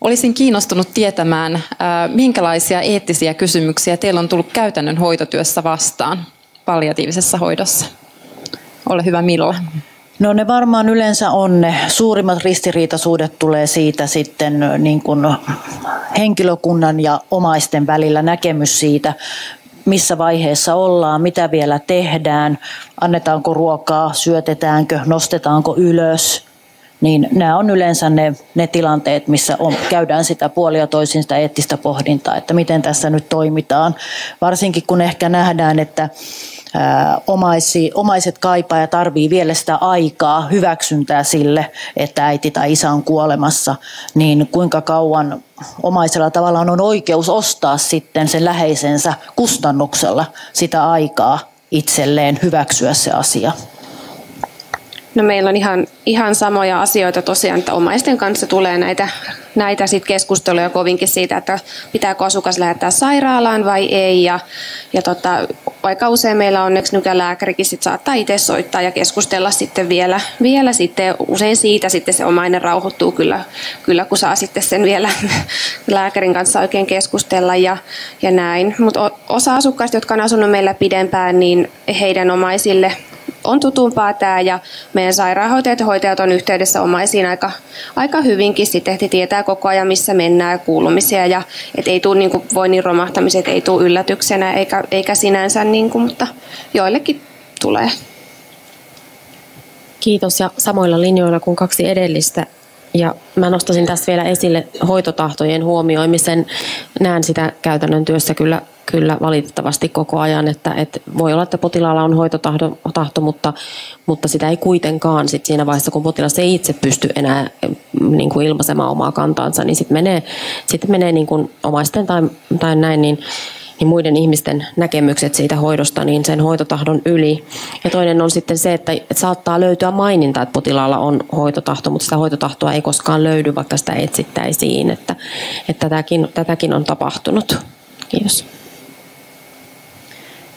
Olisin kiinnostunut tietämään, äh, minkälaisia eettisiä kysymyksiä teillä on tullut käytännön hoitotyössä vastaan palliatiivisessa hoidossa. Ole hyvä Milla. No ne varmaan yleensä on ne suurimmat ristiriitaisuudet tulee siitä sitten niin kuin henkilökunnan ja omaisten välillä näkemys siitä, missä vaiheessa ollaan, mitä vielä tehdään, annetaanko ruokaa, syötetäänkö, nostetaanko ylös. Niin nämä on yleensä ne, ne tilanteet, missä on, käydään sitä puolia toisin sitä eettistä pohdintaa, että miten tässä nyt toimitaan. Varsinkin kun ehkä nähdään, että omaisi, omaiset kaipaa ja tarvii vielä sitä aikaa, hyväksyntää sille, että äiti tai isä on kuolemassa, niin kuinka kauan omaisella tavallaan on oikeus ostaa sitten sen läheisensä kustannuksella sitä aikaa itselleen hyväksyä se asia. No meillä on ihan, ihan samoja asioita tosiaan, että omaisten kanssa tulee näitä, näitä sit keskusteluja kovinkin siitä, että pitääkö asukas lähettää sairaalaan vai ei. Ja, ja tota, aika usein meillä onneksi nykälääkärikin sit saattaa itse soittaa ja keskustella sitten vielä, vielä sitten, usein siitä sitten se omainen rauhoittuu kyllä, kyllä kun saa sitten sen vielä lääkärin kanssa oikein keskustella ja, ja näin. Mutta osa asukkaista, jotka on asunut meillä pidempään, niin heidän omaisille on tutumpaa tämä ja meidän sairaanhoitajat ja hoitajat on yhteydessä omaisiin aika, aika hyvinkin. Sitten ehti tietää koko ajan, missä mennään ja kuulumisia ja et ei tule niin voinnin romahtamiset, ei tule yllätyksenä eikä, eikä sinänsä, niin kuin, mutta joillekin tulee. Kiitos ja samoilla linjoilla kuin kaksi edellistä ja mä nostaisin tässä vielä esille hoitotahtojen huomioimisen. Näen sitä käytännön työssä kyllä kyllä valitettavasti koko ajan, että, että voi olla, että potilaalla on hoitotahto, tahto, mutta, mutta sitä ei kuitenkaan sit siinä vaiheessa, kun potilas ei itse pysty enää niin kuin ilmaisemaan omaa kantaansa, niin sitten menee, sit menee niin kuin omaisten tai, tai näin, niin, niin muiden ihmisten näkemykset siitä hoidosta niin sen hoitotahdon yli. Ja toinen on sitten se, että, saattaa löytyä maininta, että potilaalla on hoitotahto, mutta sitä hoitotahtoa ei koskaan löydy, vaikka sitä etsittäisiin. Että, että tätäkin, tätäkin on tapahtunut. Kiitos.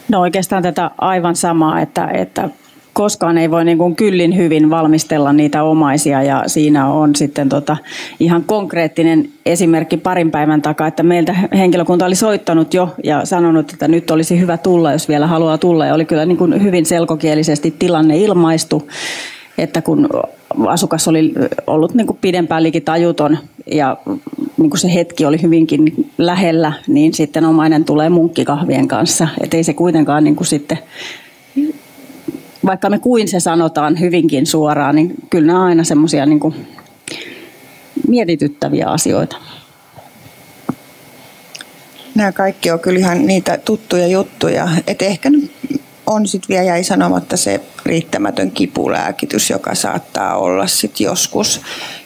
No oikeastaan tätä aivan samaa, että, että koskaan ei voi niin kuin kyllin hyvin valmistella niitä omaisia ja siinä on sitten tota ihan konkreettinen esimerkki parin päivän takaa, että meiltä henkilökunta oli soittanut jo ja sanonut, että nyt olisi hyvä tulla, jos vielä haluaa tulla ja oli kyllä niin kuin hyvin selkokielisesti tilanne ilmaistu, että kun asukas oli ollut niin kuin pidempään tajuton ja niin kuin se hetki oli hyvinkin lähellä, niin sitten omainen tulee munkkikahvien kanssa. Että ei se kuitenkaan niin kuin sitten, vaikka me kuin se sanotaan hyvinkin suoraan, niin kyllä nämä on aina semmoisia niin mietityttäviä asioita. Nämä kaikki on kyllä ihan niitä tuttuja juttuja. Et ehkä on sitten vielä jäi sanomatta se riittämätön kipulääkitys, joka saattaa olla sitten joskus.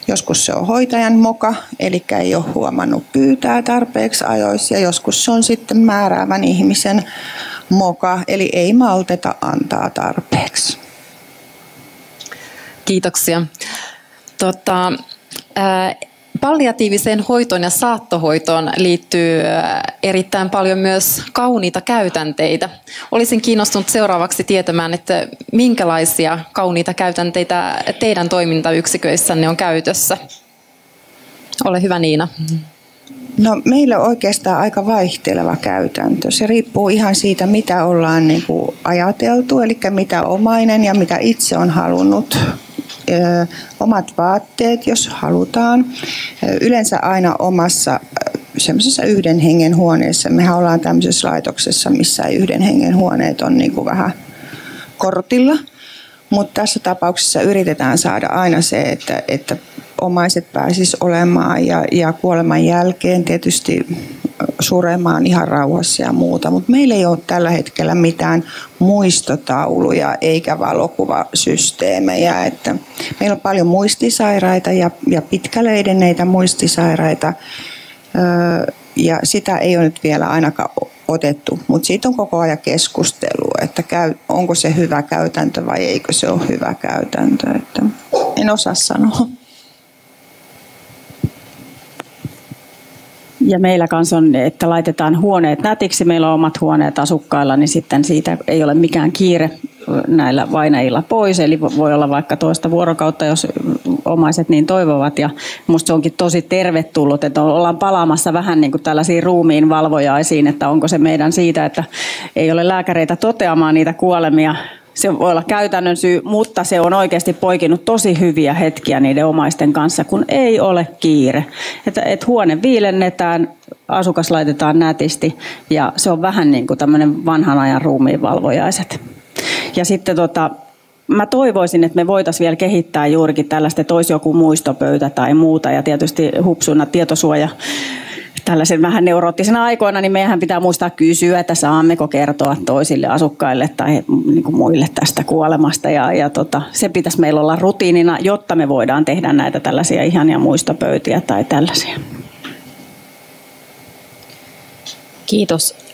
Joskus se on hoitajan moka, eli ei ole huomannut pyytää tarpeeksi ajoissa, ja joskus se on sitten määräävän ihmisen moka, eli ei malteta antaa tarpeeksi. Kiitoksia. Tota, ää, Palliatiiviseen hoitoon ja saattohoitoon liittyy erittäin paljon myös kauniita käytänteitä. Olisin kiinnostunut seuraavaksi tietämään, että minkälaisia kauniita käytänteitä teidän toimintayksiköissänne on käytössä. Ole hyvä Niina. No, meillä on oikeastaan aika vaihteleva käytäntö. Se riippuu ihan siitä, mitä ollaan niin kuin ajateltu, eli mitä omainen ja mitä itse on halunnut omat vaatteet, jos halutaan. Yleensä aina omassa semmoisessa yhden hengen huoneessa. Mehän ollaan tämmöisessä laitoksessa, missä yhden hengen huoneet on niin kuin vähän kortilla. Mutta tässä tapauksessa yritetään saada aina se, että, että omaiset pääsis olemaan ja, ja kuoleman jälkeen tietysti suremaan ihan rauhassa ja muuta, mutta meillä ei ole tällä hetkellä mitään muistotauluja eikä valokuvasysteemejä. Että meillä on paljon muistisairaita ja, ja pitkälle edenneitä muistisairaita ja sitä ei ole nyt vielä ainakaan otettu, mutta siitä on koko ajan keskustelu, että käy, onko se hyvä käytäntö vai eikö se ole hyvä käytäntö. Että en osaa sanoa. Ja meillä kanssa on, että laitetaan huoneet nätiksi, meillä on omat huoneet asukkailla, niin sitten siitä ei ole mikään kiire näillä vainajilla pois. Eli voi olla vaikka toista vuorokautta, jos omaiset niin toivovat. Ja minusta se onkin tosi tervetullut, että ollaan palaamassa vähän niin kuin tällaisiin ruumiin valvojaisiin, että onko se meidän siitä, että ei ole lääkäreitä toteamaan niitä kuolemia se voi olla käytännön syy, mutta se on oikeasti poikinut tosi hyviä hetkiä niiden omaisten kanssa, kun ei ole kiire. Että et huone viilennetään, asukas laitetaan nätisti ja se on vähän niin kuin tämmöinen vanhan ajan ruumiinvalvojaiset. Ja sitten tota, mä toivoisin, että me voitaisiin vielä kehittää juurikin tällaista, että olisi joku muistopöytä tai muuta ja tietysti hupsuna tietosuoja tällaisen vähän neuroottisena aikoina, niin meidän pitää muistaa kysyä, että saammeko kertoa toisille asukkaille tai niin kuin muille tästä kuolemasta. Ja, ja tota, se pitäisi meillä olla rutiinina, jotta me voidaan tehdä näitä tällaisia ihania muistopöytiä tai tällaisia. Kiitos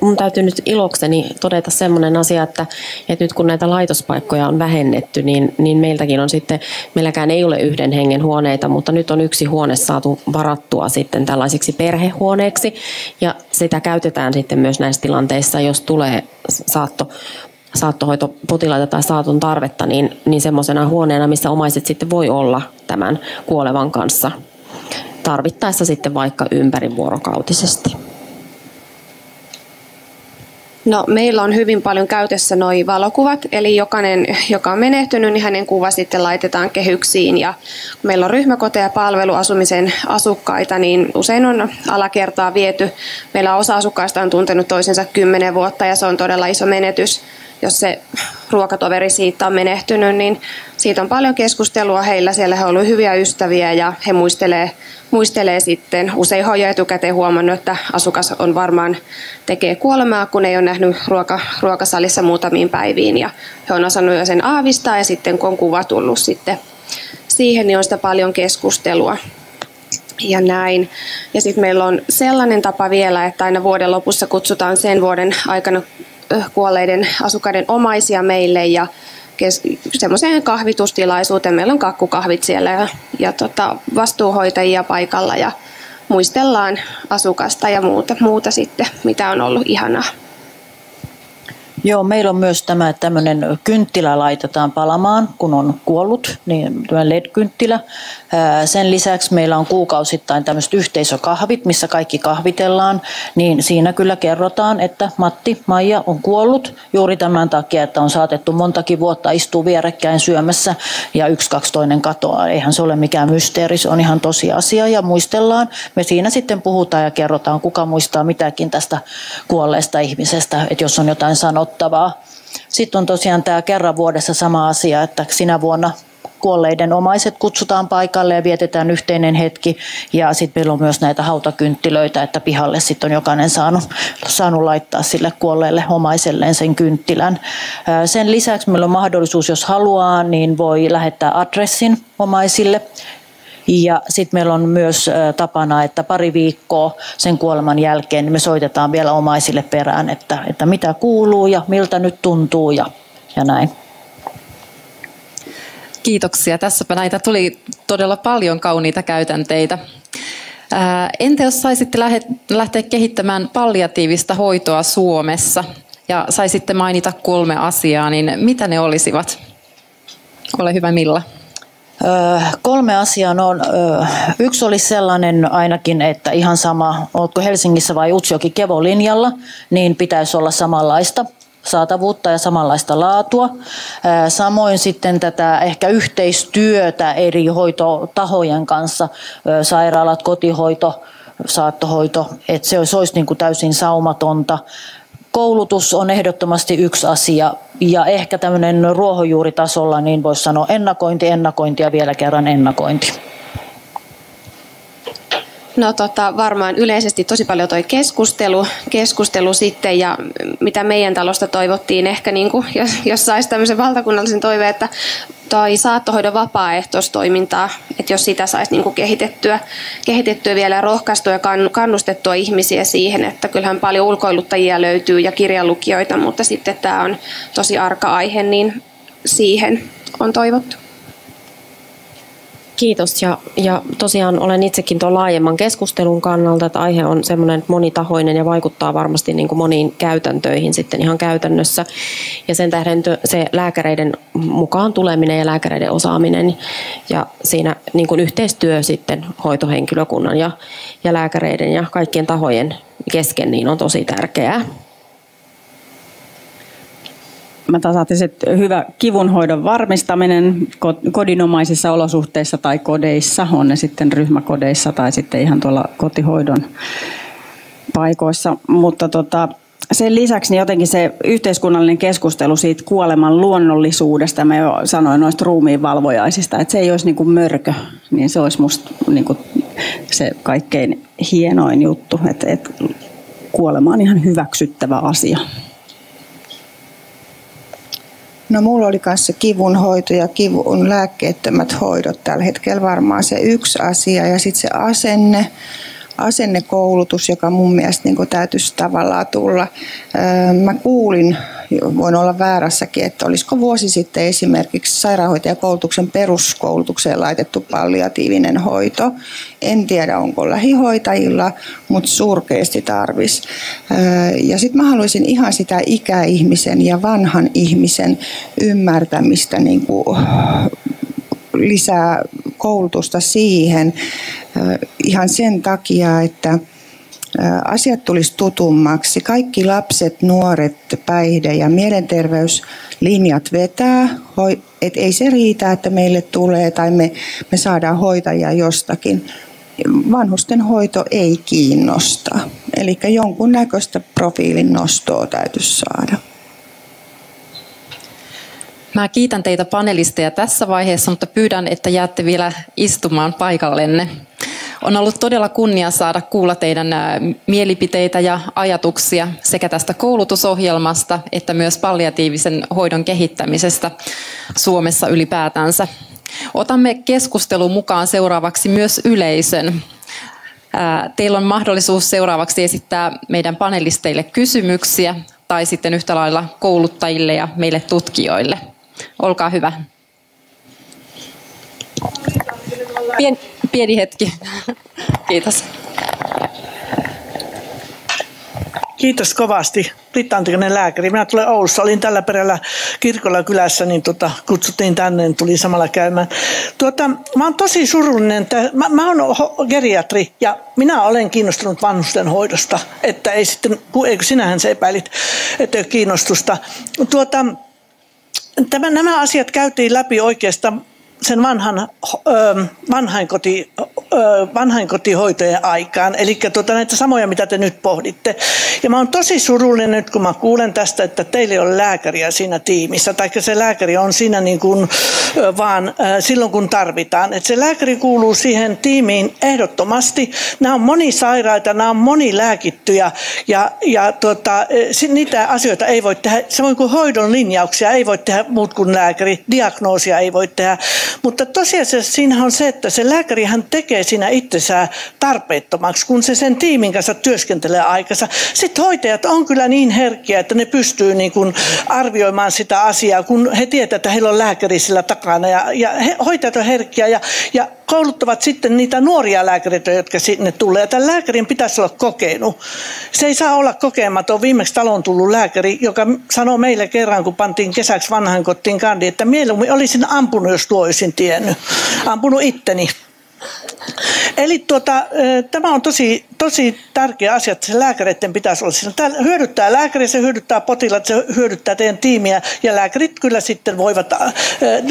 mun täytyy nyt ilokseni todeta semmoinen asia, että, että nyt kun näitä laitospaikkoja on vähennetty, niin, niin meiltäkin on sitten, meilläkään ei ole yhden hengen huoneita, mutta nyt on yksi huone saatu varattua sitten tällaisiksi perhehuoneeksi ja sitä käytetään sitten myös näissä tilanteissa, jos tulee saatto saattohoitopotilaita tai saatun tarvetta, niin, niin semmoisena huoneena, missä omaiset sitten voi olla tämän kuolevan kanssa tarvittaessa sitten vaikka ympärivuorokautisesti. No, meillä on hyvin paljon käytössä nuo valokuvat, eli jokainen, joka on menehtynyt, niin hänen kuva sitten laitetaan kehyksiin. Ja kun meillä on ryhmäkoteja palveluasumisen asukkaita, niin usein on alakertaa viety. Meillä osa asukkaista on tuntenut toisensa kymmenen vuotta ja se on todella iso menetys jos se ruokatoveri siitä on menehtynyt, niin siitä on paljon keskustelua heillä. Siellä he ovat hyviä ystäviä ja he muistelee, muistelee sitten. Usein he jo etukäteen huomannut, että asukas on varmaan tekee kuolemaa, kun ei ole nähnyt ruoka, ruokasalissa muutamiin päiviin. Ja he on osannut jo sen aavistaa ja sitten kun on kuva tullut sitten siihen, niin on sitä paljon keskustelua ja näin. Ja sitten meillä on sellainen tapa vielä, että aina vuoden lopussa kutsutaan sen vuoden aikana kuolleiden asukkaiden omaisia meille ja semmoiseen kahvitustilaisuuteen. Meillä on kakkukahvit siellä ja, ja tota, vastuuhoitajia paikalla ja muistellaan asukasta ja muuta, muuta sitten, mitä on ollut ihanaa. Joo, meillä on myös tämä, että tämmöinen kynttilä laitetaan palamaan, kun on kuollut, niin tämä LED-kynttilä. Sen lisäksi meillä on kuukausittain tämmöiset yhteisökahvit, missä kaikki kahvitellaan, niin siinä kyllä kerrotaan, että Matti, Maija on kuollut juuri tämän takia, että on saatettu montakin vuotta istua vierekkäin syömässä ja yksi, kaksi toinen katoaa. Eihän se ole mikään mysteeri, se on ihan tosiasia ja muistellaan. Me siinä sitten puhutaan ja kerrotaan, kuka muistaa mitäkin tästä kuolleesta ihmisestä, että jos on jotain sanottavaa. Sitten on tosiaan tämä kerran vuodessa sama asia, että sinä vuonna kuolleiden omaiset kutsutaan paikalle ja vietetään yhteinen hetki. Ja sitten meillä on myös näitä hautakynttilöitä, että pihalle sitten on jokainen saanut, saanut laittaa sille kuolleelle omaiselleen sen kynttilän. Sen lisäksi meillä on mahdollisuus, jos haluaa, niin voi lähettää adressin omaisille. Ja sitten meillä on myös tapana, että pari viikkoa sen kuoleman jälkeen me soitetaan vielä omaisille perään, että, että mitä kuuluu ja miltä nyt tuntuu ja, ja näin. Kiitoksia. Tässäpä näitä tuli todella paljon kauniita käytänteitä. Entä jos saisitte lähteä kehittämään palliatiivista hoitoa Suomessa ja saisitte mainita kolme asiaa, niin mitä ne olisivat? Ole hyvä Milla. Kolme asiaa on. Yksi olisi sellainen ainakin, että ihan sama, oletko Helsingissä vai Utsjoki Kevo-linjalla, niin pitäisi olla samanlaista saatavuutta ja samanlaista laatua. Samoin sitten tätä ehkä yhteistyötä eri hoitotahojen kanssa, sairaalat, kotihoito, saattohoito, että se olisi, olisi niin kuin täysin saumatonta. Koulutus on ehdottomasti yksi asia ja ehkä tämmöinen ruohonjuuritasolla niin voisi sanoa ennakointi, ennakointi ja vielä kerran ennakointi. No tota, varmaan yleisesti tosi paljon toi keskustelu, keskustelu sitten ja mitä meidän talosta toivottiin ehkä, niin kuin, jos, jos saisi tämmöisen valtakunnallisen toiveen, että toi saattohoidon vapaaehtoistoimintaa, että jos sitä saisi niin kuin kehitettyä, kehitettyä vielä rohkaistua ja kannustettua ihmisiä siihen, että kyllähän paljon ulkoiluttajia löytyy ja kirjanlukijoita, mutta sitten tämä on tosi arka aihe, niin siihen on toivottu. Kiitos ja, ja tosiaan olen itsekin tuon laajemman keskustelun kannalta, että aihe on semmoinen monitahoinen ja vaikuttaa varmasti niin kuin moniin käytäntöihin sitten ihan käytännössä. Ja sen tähden se lääkäreiden mukaan tuleminen ja lääkäreiden osaaminen ja siinä niin kuin yhteistyö sitten hoitohenkilökunnan ja, ja lääkäreiden ja kaikkien tahojen kesken niin on tosi tärkeää mä tasaisin, että hyvä kivunhoidon varmistaminen kodinomaisissa olosuhteissa tai kodeissa, on ne sitten ryhmäkodeissa tai sitten ihan tuolla kotihoidon paikoissa. Mutta tota, sen lisäksi niin jotenkin se yhteiskunnallinen keskustelu siitä kuoleman luonnollisuudesta, mä jo sanoin noista ruumiinvalvojaisista, että se ei olisi niin kuin mörkö, niin se olisi musta niin kuin se kaikkein hienoin juttu, että, että kuolema on ihan hyväksyttävä asia. No mulla oli kanssa kivunhoito ja kivun lääkkeettömät hoidot tällä hetkellä varmaan se yksi asia ja sitten se asenne asennekoulutus, joka mun mielestä niin täytyisi tavallaan tulla. Mä kuulin, voin olla väärässäkin, että olisiko vuosi sitten esimerkiksi sairaanhoitajakoulutuksen peruskoulutukseen laitettu palliatiivinen hoito. En tiedä, onko lähihoitajilla, mutta surkeasti tarvis. Ja sitten mä haluaisin ihan sitä ikäihmisen ja vanhan ihmisen ymmärtämistä niin kuin lisää koulutusta siihen ihan sen takia, että asiat tulisi tutummaksi. Kaikki lapset, nuoret, päihde- ja mielenterveyslinjat vetää. Et ei se riitä, että meille tulee tai me, me saadaan hoitajia jostakin. Vanhusten hoito ei kiinnosta. Eli jonkun näköistä profiilin nostoa täytyisi saada. Mä kiitän teitä panelisteja tässä vaiheessa, mutta pyydän, että jäätte vielä istumaan paikallenne. On ollut todella kunnia saada kuulla teidän mielipiteitä ja ajatuksia sekä tästä koulutusohjelmasta että myös palliatiivisen hoidon kehittämisestä Suomessa ylipäätänsä. Otamme keskustelun mukaan seuraavaksi myös yleisön. Teillä on mahdollisuus seuraavaksi esittää meidän panelisteille kysymyksiä tai sitten yhtä lailla kouluttajille ja meille tutkijoille. Olkaa hyvä. Pien, pieni hetki. Kiitos. Kiitos kovasti. Riitta Antikainen lääkäri. Minä tulen Oulussa. Olin tällä perällä kirkolla kylässä, niin tota, kutsuttiin tänne, niin tuli samalla käymään. Tuota, mä oon tosi surullinen. Mä, mä oon geriatri ja minä olen kiinnostunut vanhusten hoidosta. Että ei sitten, eikö sinähän se epäilit, että ei kiinnostusta. Tuota, Tämä, nämä asiat käytiin läpi oikeastaan sen vanhan, vanhainkoti, vanhainkotihoitojen aikaan, eli tuota, näitä samoja, mitä te nyt pohditte. Ja mä oon tosi surullinen nyt, kun mä kuulen tästä, että teillä ei ole lääkäriä siinä tiimissä, tai se lääkäri on siinä niin kuin, vaan silloin, kun tarvitaan. Että se lääkäri kuuluu siihen tiimiin ehdottomasti. Nämä on monisairaita, nämä on monilääkittyjä, ja, ja tuota, niitä asioita ei voi tehdä, samoin kuin hoidon linjauksia ei voi tehdä muut kuin lääkäri, diagnoosia ei voi tehdä, mutta tosiasiassa siinä on se, että se lääkäri hän tekee siinä itsensä tarpeettomaksi, kun se sen tiimin kanssa työskentelee aikansa. Sitten hoitajat on kyllä niin herkkiä, että ne pystyy niin kuin arvioimaan sitä asiaa, kun he tietävät, että heillä on lääkäri sillä takana. Ja, ja he, hoitajat on herkkiä ja, ja kouluttavat sitten niitä nuoria lääkäreitä, jotka sinne tulee. Tämän lääkärin pitäisi olla kokenut. Se ei saa olla kokematon. Viimeksi talon tullut lääkäri, joka sanoi meille kerran, kun pantiin kesäksi vanhan kotiin kandi, että mieluummin olisin ampunut, jos tuo olisin tiennyt. Ampunut itteni. Eli tuota, tämä on tosi, tosi tärkeä asia, että se lääkäreiden pitäisi olla siinä. Tämä hyödyttää lääkäriä, se hyödyttää potilaat, se hyödyttää teidän tiimiä ja lääkärit kyllä sitten voivat,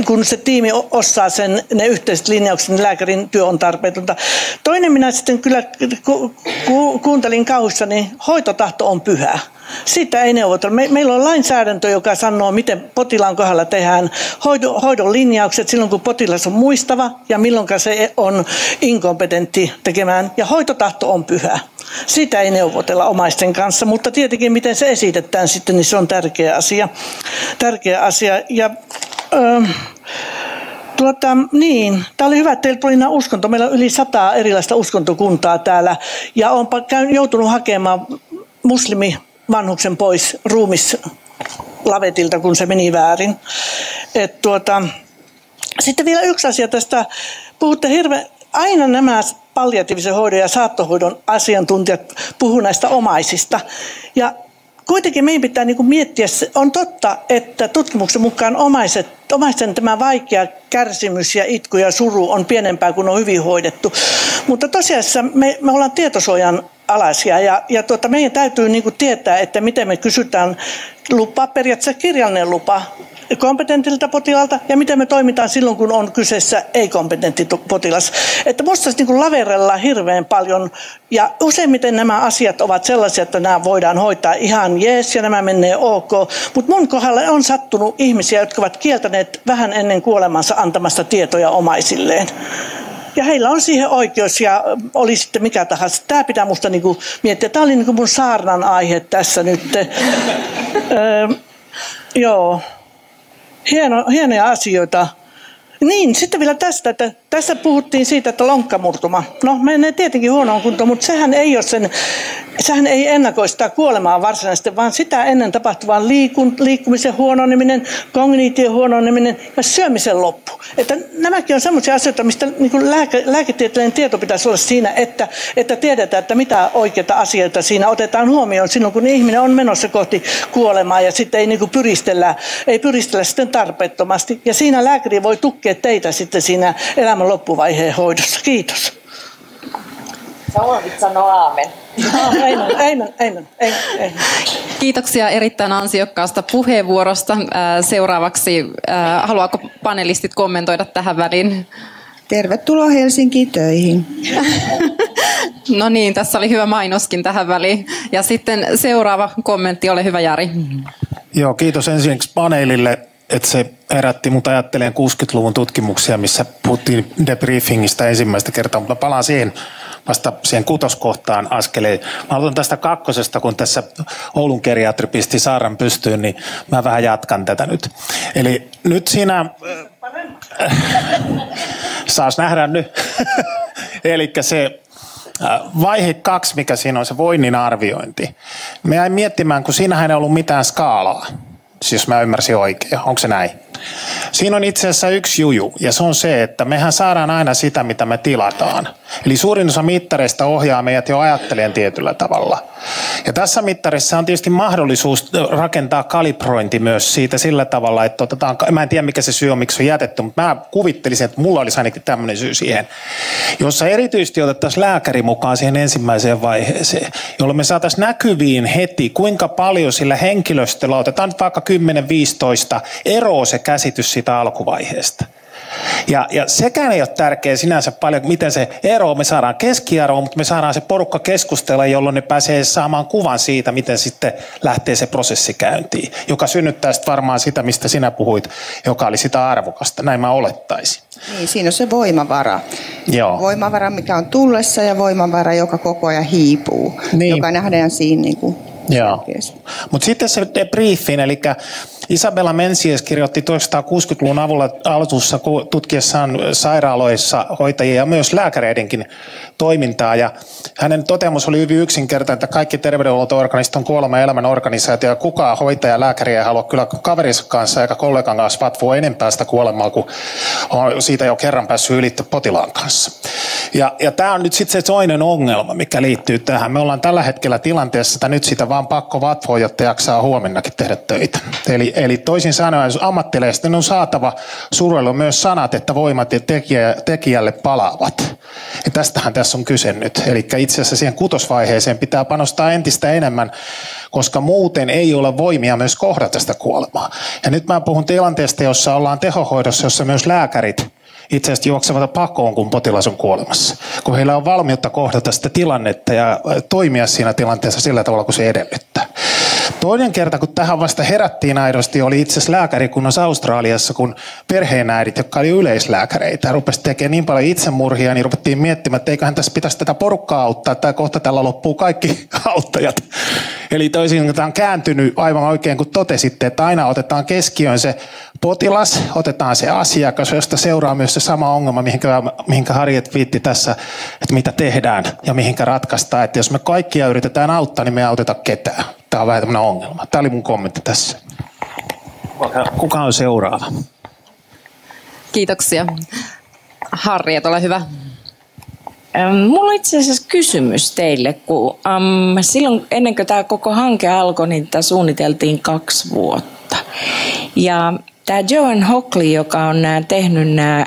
kun se tiimi osaa sen, ne yhteiset linjaukset, niin lääkärin työ on tarpeetonta. Toinen minä sitten kyllä ku, ku, kuuntelin kauhussa, niin hoitotahto on pyhä. Siitä ei neuvotella. Me, meillä on lainsäädäntö, joka sanoo, miten potilaan kohdalla tehdään hoidon, hoidon linjaukset silloin, kun potilas on muistava ja milloin se on inkompetentti tekemään. Ja hoitotahto on pyhä. Sitä ei neuvotella omaisten kanssa, mutta tietenkin miten se esitetään sitten, niin se on tärkeä asia. Tärkeä asia. Ja, öö, Tuota, niin, tämä oli hyvä, että teillä tuli uskonto. Meillä on yli sata erilaista uskontokuntaa täällä ja olen joutunut hakemaan muslimi vanhuksen pois ruumis lavetilta, kun se meni väärin. Et tuota, sitten vielä yksi asia tästä. Puhutte hirveän, aina nämä palliatiivisen hoidon ja saattohoidon asiantuntijat puhuu näistä omaisista. Ja kuitenkin meidän pitää niin miettiä, on totta, että tutkimuksen mukaan omaiset, omaisten tämä vaikea kärsimys ja itku ja suru on pienempää kuin on hyvin hoidettu. Mutta tosiasiassa me, me ollaan tietosuojan alaisia ja, ja tuota, meidän täytyy niin kuin tietää, että miten me kysytään lupa, periaatteessa kirjallinen lupa kompetentilta potilaalta ja miten me toimitaan silloin, kun on kyseessä ei-kompetentti potilas. Että musta niin kuin laverella hirveän paljon ja useimmiten nämä asiat ovat sellaisia, että nämä voidaan hoitaa ihan jees ja nämä menee ok. Mutta mun kohdalla on sattunut ihmisiä, jotka ovat kieltäneet vähän ennen kuolemansa antamasta tietoja omaisilleen. Ja heillä on siihen oikeus ja oli sitten mikä tahansa. Tämä pitää musta niinku miettiä. Tämä oli niinku mun saarnan aihe tässä nyt. öö, joo hieno, hienoja asioita. Niin, sitten vielä tästä, että tässä puhuttiin siitä, että lonkkamurtuma. No, menee tietenkin huonoon kuntoon, mutta sehän ei ole sen, sehän ei ennakoi sitä kuolemaa varsinaisesti, vaan sitä ennen tapahtuvan liikun, liikkumisen huononeminen, kogniition huononeminen ja syömisen loppu. Että nämäkin on sellaisia asioita, mistä niin lääke, lääketieteellinen tieto pitäisi olla siinä, että, että tiedetään, että mitä oikeita asioita siinä otetaan huomioon silloin, kun ihminen on menossa kohti kuolemaa ja sitten ei niin pyristellä, ei pyristellä sitten tarpeettomasti. Ja siinä lääkäri voi tukea teitä sitten siinä elämän loppuvaiheen hoidossa. Kiitos. Sä voit sanoa aamen. Amen, amen, amen, Kiitoksia erittäin ansiokkaasta puheenvuorosta. Äh, seuraavaksi, äh, haluaako panelistit kommentoida tähän väliin? Tervetuloa Helsinkiin töihin. no niin, tässä oli hyvä mainoskin tähän väliin. Ja sitten seuraava kommentti, ole hyvä Jari. Joo, kiitos ensinnäkin paneelille että se herätti mut ajattelen 60-luvun tutkimuksia, missä puhuttiin debriefingistä ensimmäistä kertaa, mutta palaan siihen vasta siihen kutoskohtaan askeleen. Mä aloitan tästä kakkosesta, kun tässä Oulun geriatri pisti Saaran pystyyn, niin mä vähän jatkan tätä nyt. Eli nyt siinä... Saas nähdä nyt. Eli se äh, Vaihe kaksi, mikä siinä on se voinnin arviointi. Me jäin miettimään, kun siinähän ei ollut mitään skaalaa. Siis mä ymmärsin oikein. Onko se näin? Siinä on itse asiassa yksi juju, ja se on se, että mehän saadaan aina sitä, mitä me tilataan. Eli suurin osa mittareista ohjaa meidät jo ajattelemaan tietyllä tavalla. Ja tässä mittarissa on tietysti mahdollisuus rakentaa kalibrointi myös siitä sillä tavalla, että otetaan, mä en tiedä mikä se syy on, miksi se on jätetty, mutta mä kuvittelisin, että mulla olisi ainakin tämmöinen syy siihen, jossa erityisesti otettaisiin lääkäri mukaan siihen ensimmäiseen vaiheeseen, jolloin me saataisiin näkyviin heti, kuinka paljon sillä henkilöstöllä, otetaan nyt vaikka 10-15, eroa se käsitys siitä alkuvaiheesta. Ja, ja sekään ei ole tärkeä sinänsä paljon, miten se ero, me saadaan keskiarvo, mutta me saadaan se porukka keskustella, jolloin ne pääsee saamaan kuvan siitä, miten sitten lähtee se prosessi käyntiin, joka synnyttää sitten varmaan sitä, mistä sinä puhuit, joka oli sitä arvokasta, näin mä olettaisin. Niin, siinä on se voimavara. Joo. Voimavara, mikä on tullessa ja voimavara, joka koko ajan hiipuu, niin. joka nähdään siinä niin kuin Joo. Mutta sitten se debriefin, eli Isabella Mensies kirjoitti 1960-luvun avulla alussa tutkiessaan sairaaloissa hoitajia ja myös lääkäreidenkin toimintaa. Ja hänen toteamus oli hyvin yksinkertainen, että kaikki terveydenhuolto-organistit on kuolema elämän organisaatio ja kukaan hoitaja ja lääkäri ei halua kyllä kaverinsa kanssa eikä kollegan kanssa vatvua enempää sitä kuolemaa, kun on siitä jo kerran päässyt ylittää potilaan kanssa. Ja, ja tämä on nyt sitten se toinen ongelma, mikä liittyy tähän. Me ollaan tällä hetkellä tilanteessa, että nyt sitä vaan pakko vatvoa, jotta jaksaa huomennakin tehdä töitä. Eli, eli toisin sanoen ammattilaisten on saatava suruilla myös sanat, että voimat ja tekijä, tekijälle palaavat. Ja tästähän tässä on kyse nyt. Eli itse asiassa siihen kutosvaiheeseen pitää panostaa entistä enemmän, koska muuten ei ole voimia myös kohdata sitä kuolemaa. Ja nyt mä puhun tilanteesta, jossa ollaan tehohoidossa, jossa myös lääkärit itse asiassa juoksevat pakoon, kun potilas on kuolemassa. Kun heillä on valmiutta kohdata sitä tilannetta ja toimia siinä tilanteessa sillä tavalla, kun se edellyttää. Toinen kerta, kun tähän vasta herättiin aidosti, oli itse asiassa lääkärikunnassa Australiassa, kun perheenäidit, jotka oli yleislääkäreitä, rupesi tekemään niin paljon itsemurhia, niin rupettiin miettimään, että eiköhän tässä pitäisi tätä porukkaa auttaa, tai kohta tällä loppuu kaikki auttajat. Eli toisin tämä on kääntynyt aivan oikein, kun totesitte, että aina otetaan keskiöön se potilas, otetaan se asiakas, josta seuraa myös se sama ongelma, mihinkä, mihinkä Harriet viitti tässä, että mitä tehdään ja mihinkä ratkaistaan. Että jos me kaikkia yritetään auttaa, niin me ei auteta ketään. Tämä on vähän tämmöinen ongelma. Tämä oli mun kommentti tässä. Kuka on seuraava? Kiitoksia. Harriet, ole hyvä. Mulla on itse asiassa kysymys teille, kun um, silloin ennen kuin tämä koko hanke alkoi, niin tätä suunniteltiin kaksi vuotta. Ja tämä Joan Hockley, joka on nää, tehnyt nämä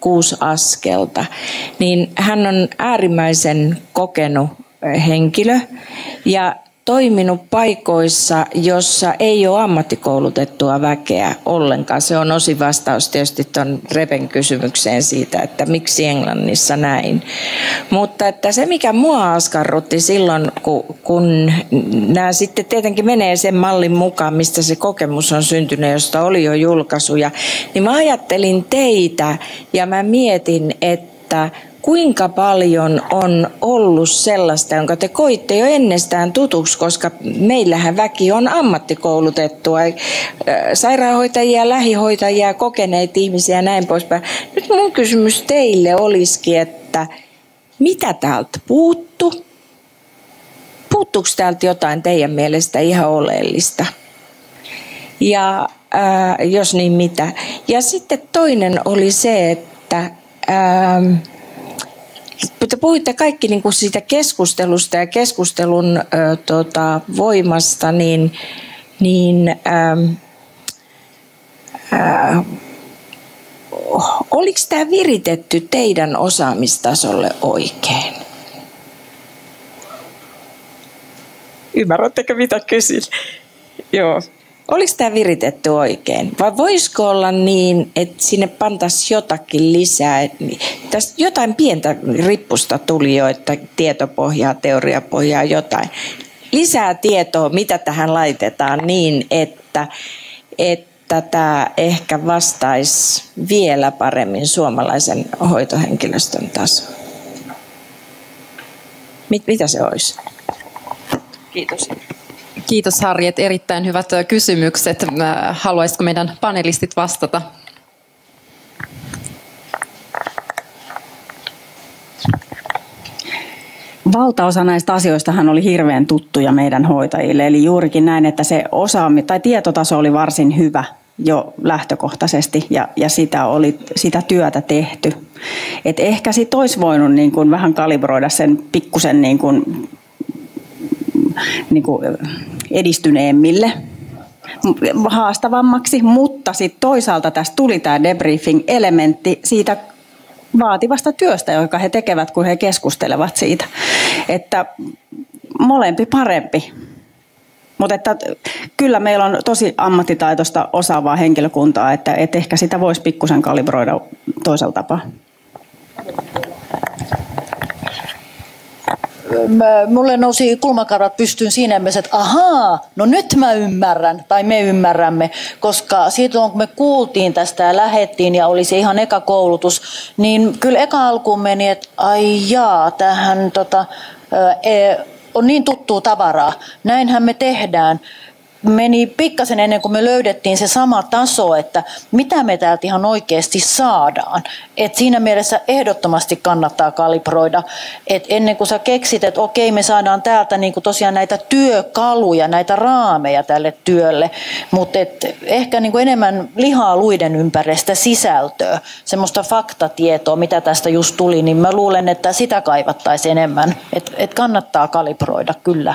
kuusi askelta, niin hän on äärimmäisen kokenut henkilö ja toiminut paikoissa, jossa ei ole ammattikoulutettua väkeä ollenkaan. Se on osi vastaus tietysti tuon Repen kysymykseen siitä, että miksi Englannissa näin. Mutta että se, mikä mua askarrutti silloin, kun, kun nämä sitten tietenkin menee sen mallin mukaan, mistä se kokemus on syntynyt, josta oli jo julkaisuja, niin mä ajattelin teitä ja mä mietin, että kuinka paljon on ollut sellaista, jonka te koitte jo ennestään tutuksi, koska meillähän väki on ammattikoulutettua, sairaanhoitajia, lähihoitajia, kokeneita ihmisiä ja näin poispäin. Nyt mun kysymys teille olisikin, että mitä täältä puuttu? Puuttuuko täältä jotain teidän mielestä ihan oleellista? Ja ää, jos niin mitä. Ja sitten toinen oli se, että ää, mutta puhuitte kaikki niin kuin siitä keskustelusta ja keskustelun ö, tota, voimasta, niin, niin ö, ö, oliko tämä viritetty teidän osaamistasolle oikein? Ymmärrättekö mitä kysyn? Joo. Oliko tämä viritetty oikein? Vai voisiko olla niin, että sinne pantaisiin jotakin lisää? Tästä jotain pientä rippusta tuli jo, että tietopohjaa, teoriapohjaa, jotain. Lisää tietoa, mitä tähän laitetaan niin, että, että tämä ehkä vastaisi vielä paremmin suomalaisen hoitohenkilöstön tasoa. Mit, mitä se olisi? Kiitos. Kiitos Harriet, erittäin hyvät kysymykset. Haluaisitko meidän panelistit vastata? Valtaosa näistä asioista oli hirveän tuttuja meidän hoitajille, eli juurikin näin, että se osaami tai tietotaso oli varsin hyvä jo lähtökohtaisesti ja, ja sitä, oli, sitä työtä tehty. Et ehkä sit olisi voinut niin kuin vähän kalibroida sen pikkusen niin niin kuin edistyneemmille haastavammaksi, mutta sitten toisaalta tässä tuli tämä debriefing-elementti siitä vaativasta työstä, joka he tekevät, kun he keskustelevat siitä. Että molempi parempi. Mutta että kyllä meillä on tosi ammattitaitoista osaavaa henkilökuntaa, että, että ehkä sitä voisi pikkusen kalibroida toisella tapaa mulle nousi kulmakarvat pystyyn siinä mielessä, että ahaa, no nyt mä ymmärrän, tai me ymmärrämme, koska siitä kun me kuultiin tästä ja lähettiin ja oli se ihan eka koulutus, niin kyllä eka alkuun meni, että ai jaa, tähän tota, e, on niin tuttuu tavaraa, näinhän me tehdään meni pikkasen ennen kuin me löydettiin se sama taso, että mitä me täältä ihan oikeasti saadaan. Et siinä mielessä ehdottomasti kannattaa kalibroida, että ennen kuin sä keksit, että okei me saadaan täältä niin kuin tosiaan näitä työkaluja, näitä raameja tälle työlle, mutta ehkä niin kuin enemmän lihaa luiden ympäristä sisältöä, semmoista faktatietoa, mitä tästä just tuli, niin mä luulen, että sitä kaivattaisiin enemmän, että et kannattaa kalibroida kyllä.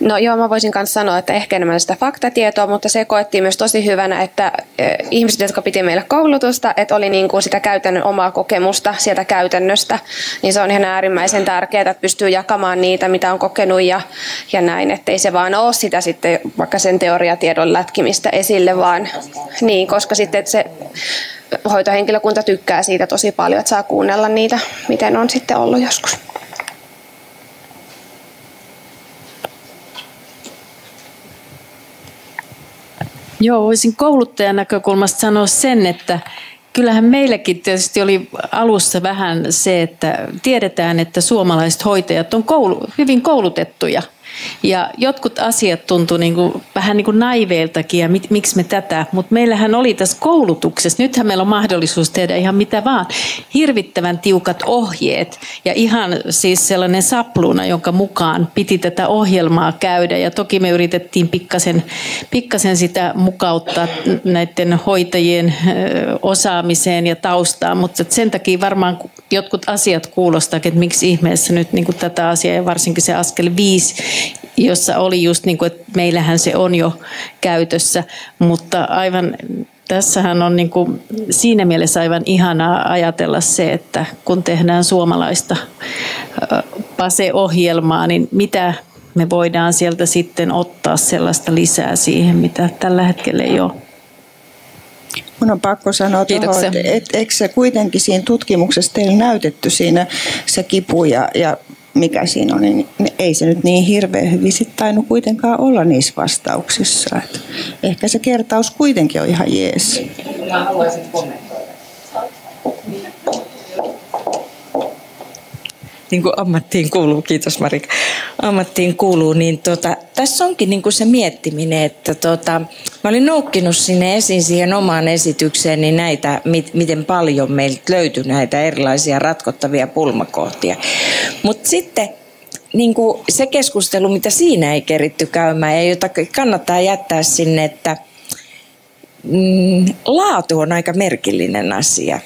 No joo, mä voisin myös sanoa, että ehkä enemmän sitä faktatietoa, mutta se koettiin myös tosi hyvänä, että ihmiset, jotka piti meille koulutusta, että oli niin kuin sitä käytännön omaa kokemusta sieltä käytännöstä, niin se on ihan äärimmäisen tärkeää, että pystyy jakamaan niitä, mitä on kokenut ja, ja näin, ettei se vaan ole sitä sitten vaikka sen teoriatiedon lätkimistä esille, vaan niin, koska sitten se hoitohenkilökunta tykkää siitä tosi paljon, että saa kuunnella niitä, miten on sitten ollut joskus. Joo, voisin kouluttajan näkökulmasta sanoa sen, että kyllähän meilläkin tietysti oli alussa vähän se, että tiedetään, että suomalaiset hoitajat on koulu, hyvin koulutettuja – ja jotkut asiat tuntuu niin kuin, vähän niin kuin naiveiltakin ja mit, miksi me tätä, mutta meillähän oli tässä koulutuksessa, nythän meillä on mahdollisuus tehdä ihan mitä vaan, hirvittävän tiukat ohjeet. Ja ihan siis sellainen sapluuna, jonka mukaan piti tätä ohjelmaa käydä. Ja toki me yritettiin pikkasen, pikkasen sitä mukauttaa näiden hoitajien osaamiseen ja taustaan, mutta sen takia varmaan jotkut asiat kuulostavat, että miksi ihmeessä nyt niin kuin tätä asiaa ja varsinkin se askel viisi jossa oli just niin kuin, että meillähän se on jo käytössä, mutta aivan tässähän on niin kuin siinä mielessä aivan ihanaa ajatella se, että kun tehdään suomalaista PASE-ohjelmaa, niin mitä me voidaan sieltä sitten ottaa sellaista lisää siihen, mitä tällä hetkellä ei ole. Mun on pakko sanoa, tuohon, että et, eikö se kuitenkin siinä tutkimuksessa teillä näytetty siinä se kipu ja, ja mikä siinä on, niin ei se nyt niin hirveän hyvin sitten tainnut kuitenkaan olla niissä vastauksissa. Et ehkä se kertaus kuitenkin on ihan jees. Mä haluaisin kommentoida. Niin kuin ammattiin kuuluu, kiitos Marika, ammattiin kuuluu, niin tota, tässä onkin niin kuin se miettiminen, että tota, mä olin noukkinut sinne esiin siihen omaan esitykseen niin näitä, mit, miten paljon meiltä löytyi näitä erilaisia ratkottavia pulmakohtia. Mutta sitten niin kuin se keskustelu, mitä siinä ei keritty käymään ja jota kannattaa jättää sinne, että mm, laatu on aika merkillinen asia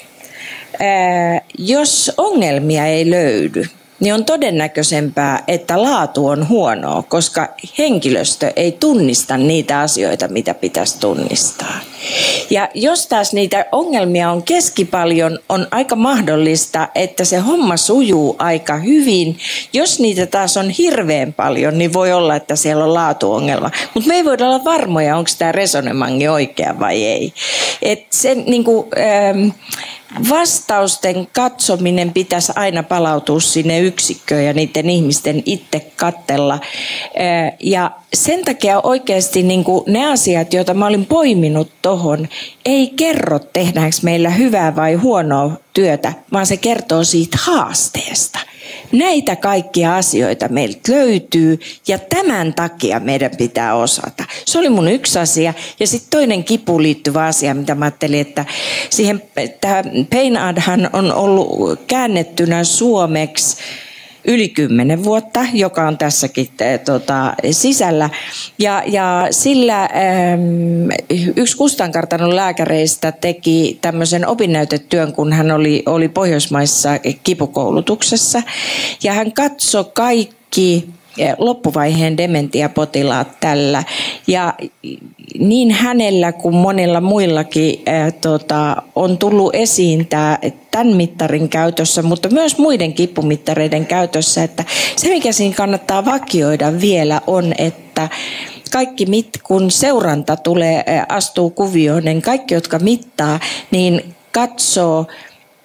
jos ongelmia ei löydy, niin on todennäköisempää, että laatu on huonoa, koska henkilöstö ei tunnista niitä asioita, mitä pitäisi tunnistaa. Ja jos taas niitä ongelmia on keskipaljon, on aika mahdollista, että se homma sujuu aika hyvin. Jos niitä taas on hirveän paljon, niin voi olla, että siellä on laatuongelma. Mutta me ei voida olla varmoja, onko tämä resonemangi oikea vai ei. Et se, niin kuin, ähm, vastausten katsominen pitäisi aina palautua sinne yksikköön ja niiden ihmisten itse kattella. Ja sen takia oikeasti niin kuin ne asiat, joita mä olin poiminut tuohon, ei kerro tehdäänkö meillä hyvää vai huonoa työtä, vaan se kertoo siitä haasteesta. Näitä kaikkia asioita meiltä löytyy ja tämän takia meidän pitää osata. Se oli mun yksi asia. Ja sitten toinen kipuun liittyvä asia, mitä mä ajattelin, että siihen, tämä Painadhan on ollut käännettynä suomeksi yli kymmenen vuotta, joka on tässäkin eh, tota, sisällä. Ja, ja sillä äm, yksi Kustankartanon lääkäreistä teki tämmöisen opinnäytetyön, kun hän oli, oli Pohjoismaissa kipukoulutuksessa. Ja hän katsoi kaikki loppuvaiheen dementiapotilaat tällä. Ja niin hänellä kuin monilla muillakin tota, on tullut esiin tämä tämän mittarin käytössä, mutta myös muiden kippumittareiden käytössä, että se mikä siinä kannattaa vakioida vielä on, että kaikki, mit, kun seuranta tulee, astuu kuvioon, niin kaikki, jotka mittaa, niin katsoo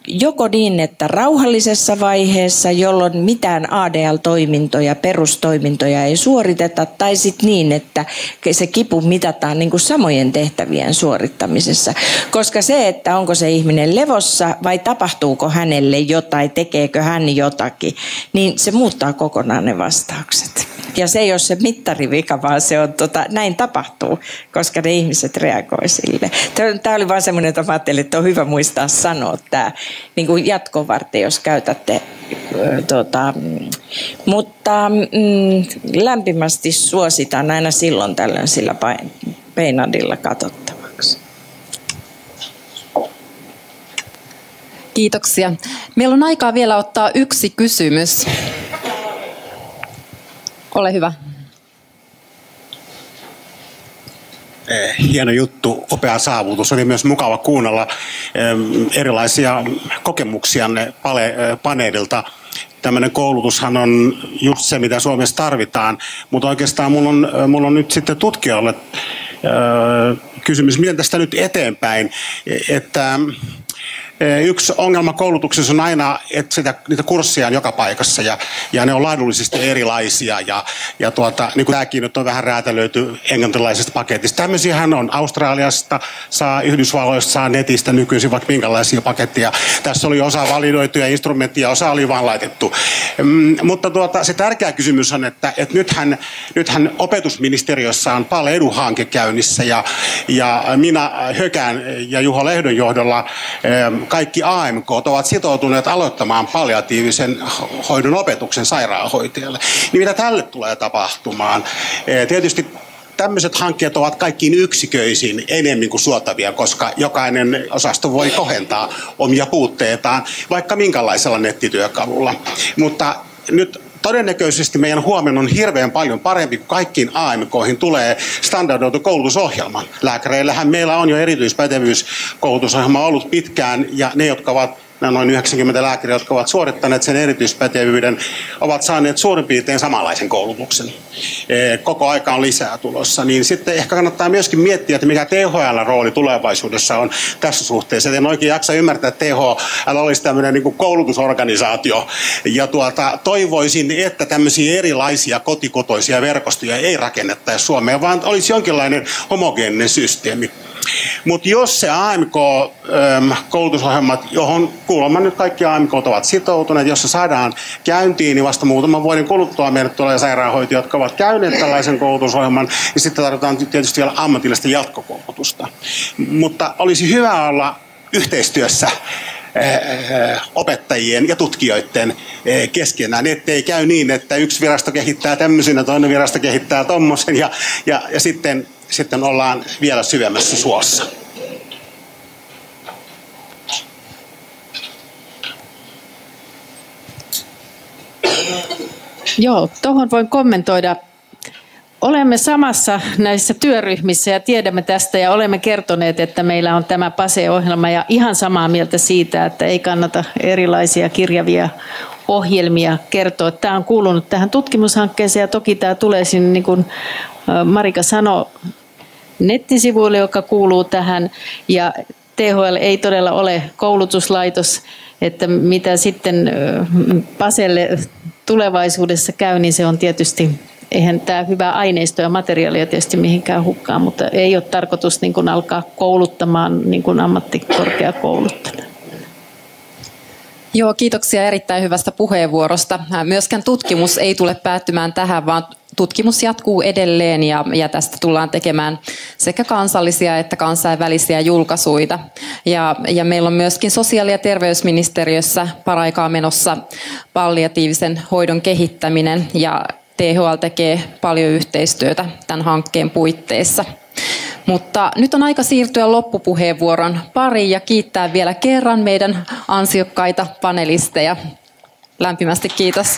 joko niin, että rauhallisessa vaiheessa, jolloin mitään ADL-toimintoja, perustoimintoja ei suoriteta, tai sitten niin, että se kipu mitataan niin kuin samojen tehtävien suorittamisessa. Koska se, että onko se ihminen levossa vai tapahtuuko hänelle jotain, tekeekö hän jotakin, niin se muuttaa kokonaan ne vastaukset. Ja se ei ole se mittarivika, vaan se on, tota, näin tapahtuu, koska ne ihmiset reagoivat sille. Tämä oli vain semmoinen, että mä ajattelin, että on hyvä muistaa sanoa tämä niin kuin jatkoon varten, jos käytätte. Tota, mutta mm, lämpimästi suositaan aina silloin tällöin sillä peinadilla katsottavaksi. Kiitoksia. Meillä on aikaa vielä ottaa yksi kysymys. Ole hyvä. Hieno juttu, opea saavutus. Oli myös mukava kuunnella erilaisia kokemuksianne eh, paneelilta. Tämmöinen koulutushan on just se, mitä Suomessa tarvitaan, mutta oikeastaan mulla on, eh, mulla on nyt sitten tutkijoille kysymys, miten tästä nyt eteenpäin, että Yksi ongelma koulutuksessa on aina, että sitä, niitä kursseja on joka paikassa ja, ja ne on laadullisesti erilaisia. Ja, ja tuota, niin kuin tämäkin nyt on vähän räätälöity englantilaisesta paketista. Tämmöisiähän on Australiasta, saa Yhdysvalloista, saa netistä nykyisin vaikka minkälaisia paketteja. Tässä oli osa validoituja instrumentteja, osa oli vaan laitettu. Mm, mutta tuota, se tärkeä kysymys on, että, että nythän, nythän opetusministeriössä on paljon eduhanke käynnissä ja, ja minä Hökään ja Juho Lehdon johdolla kaikki AMK ovat sitoutuneet aloittamaan palliatiivisen hoidon opetuksen sairaanhoitajalle. Niin mitä tälle tulee tapahtumaan? Tietysti tämmöiset hankkeet ovat kaikkiin yksiköisin enemmän kuin suotavia, koska jokainen osasto voi kohentaa omia puutteitaan vaikka minkälaisella nettityökalulla. Mutta nyt todennäköisesti meidän huomenna on hirveän paljon parempi, kun kaikkiin AMKihin tulee standardoitu koulutusohjelma. Lääkäreillähän meillä on jo erityispätevyyskoulutusohjelma ollut pitkään ja ne, jotka ovat nämä noin 90 lääkäriä, jotka ovat suorittaneet sen erityispätevyyden, ovat saaneet suurin piirtein samanlaisen koulutuksen. E, koko aika on lisää tulossa. Niin sitten ehkä kannattaa myöskin miettiä, että mikä THL-rooli tulevaisuudessa on tässä suhteessa. En oikein jaksa ymmärtää, että THL olisi tämmöinen niin koulutusorganisaatio. Ja tuota, toivoisin, että tämmöisiä erilaisia kotikotoisia verkostoja ei rakennettaisi Suomeen, vaan olisi jonkinlainen homogeeninen systeemi. Mutta jos se AMK-koulutusohjelmat, johon kuulemma nyt kaikki AMK ovat sitoutuneet, jos se saadaan käyntiin, niin vasta muutaman vuoden kuluttua meille tulee sairaanhoitajia, jotka ovat käyneet tällaisen koulutusohjelman, niin sitten tarvitaan tietysti vielä ammatillista jatkokoulutusta. Mutta olisi hyvä olla yhteistyössä opettajien ja tutkijoiden keskenään, ettei käy niin, että yksi virasto kehittää tämmöisen ja toinen virasto kehittää tommosen ja, ja, ja sitten sitten ollaan vielä syvemmässä suossa. Joo, tuohon voin kommentoida. Olemme samassa näissä työryhmissä ja tiedämme tästä ja olemme kertoneet, että meillä on tämä PASE-ohjelma ja ihan samaa mieltä siitä, että ei kannata erilaisia kirjavia ohjelmia kertoa. Tämä on kuulunut tähän tutkimushankkeeseen ja toki tämä tulee sinne, niin kuin Marika sanoi, nettisivuille, joka kuuluu tähän. Ja THL ei todella ole koulutuslaitos, että mitä sitten Paselle tulevaisuudessa käy, niin se on tietysti, eihän tämä hyvä aineisto ja materiaalia tietysti mihinkään hukkaan, mutta ei ole tarkoitus niin kuin alkaa kouluttamaan niin kuin ammattikorkeakouluttajana. Joo, kiitoksia erittäin hyvästä puheenvuorosta. Myöskään tutkimus ei tule päättymään tähän, vaan tutkimus jatkuu edelleen ja, ja tästä tullaan tekemään sekä kansallisia että kansainvälisiä julkaisuja. Ja, ja meillä on myöskin sosiaali- ja terveysministeriössä paraikaa menossa palliatiivisen hoidon kehittäminen ja THL tekee paljon yhteistyötä tämän hankkeen puitteissa. Mutta nyt on aika siirtyä loppupuheenvuoron pariin ja kiittää vielä kerran meidän ansiokkaita panelisteja. Lämpimästi kiitos.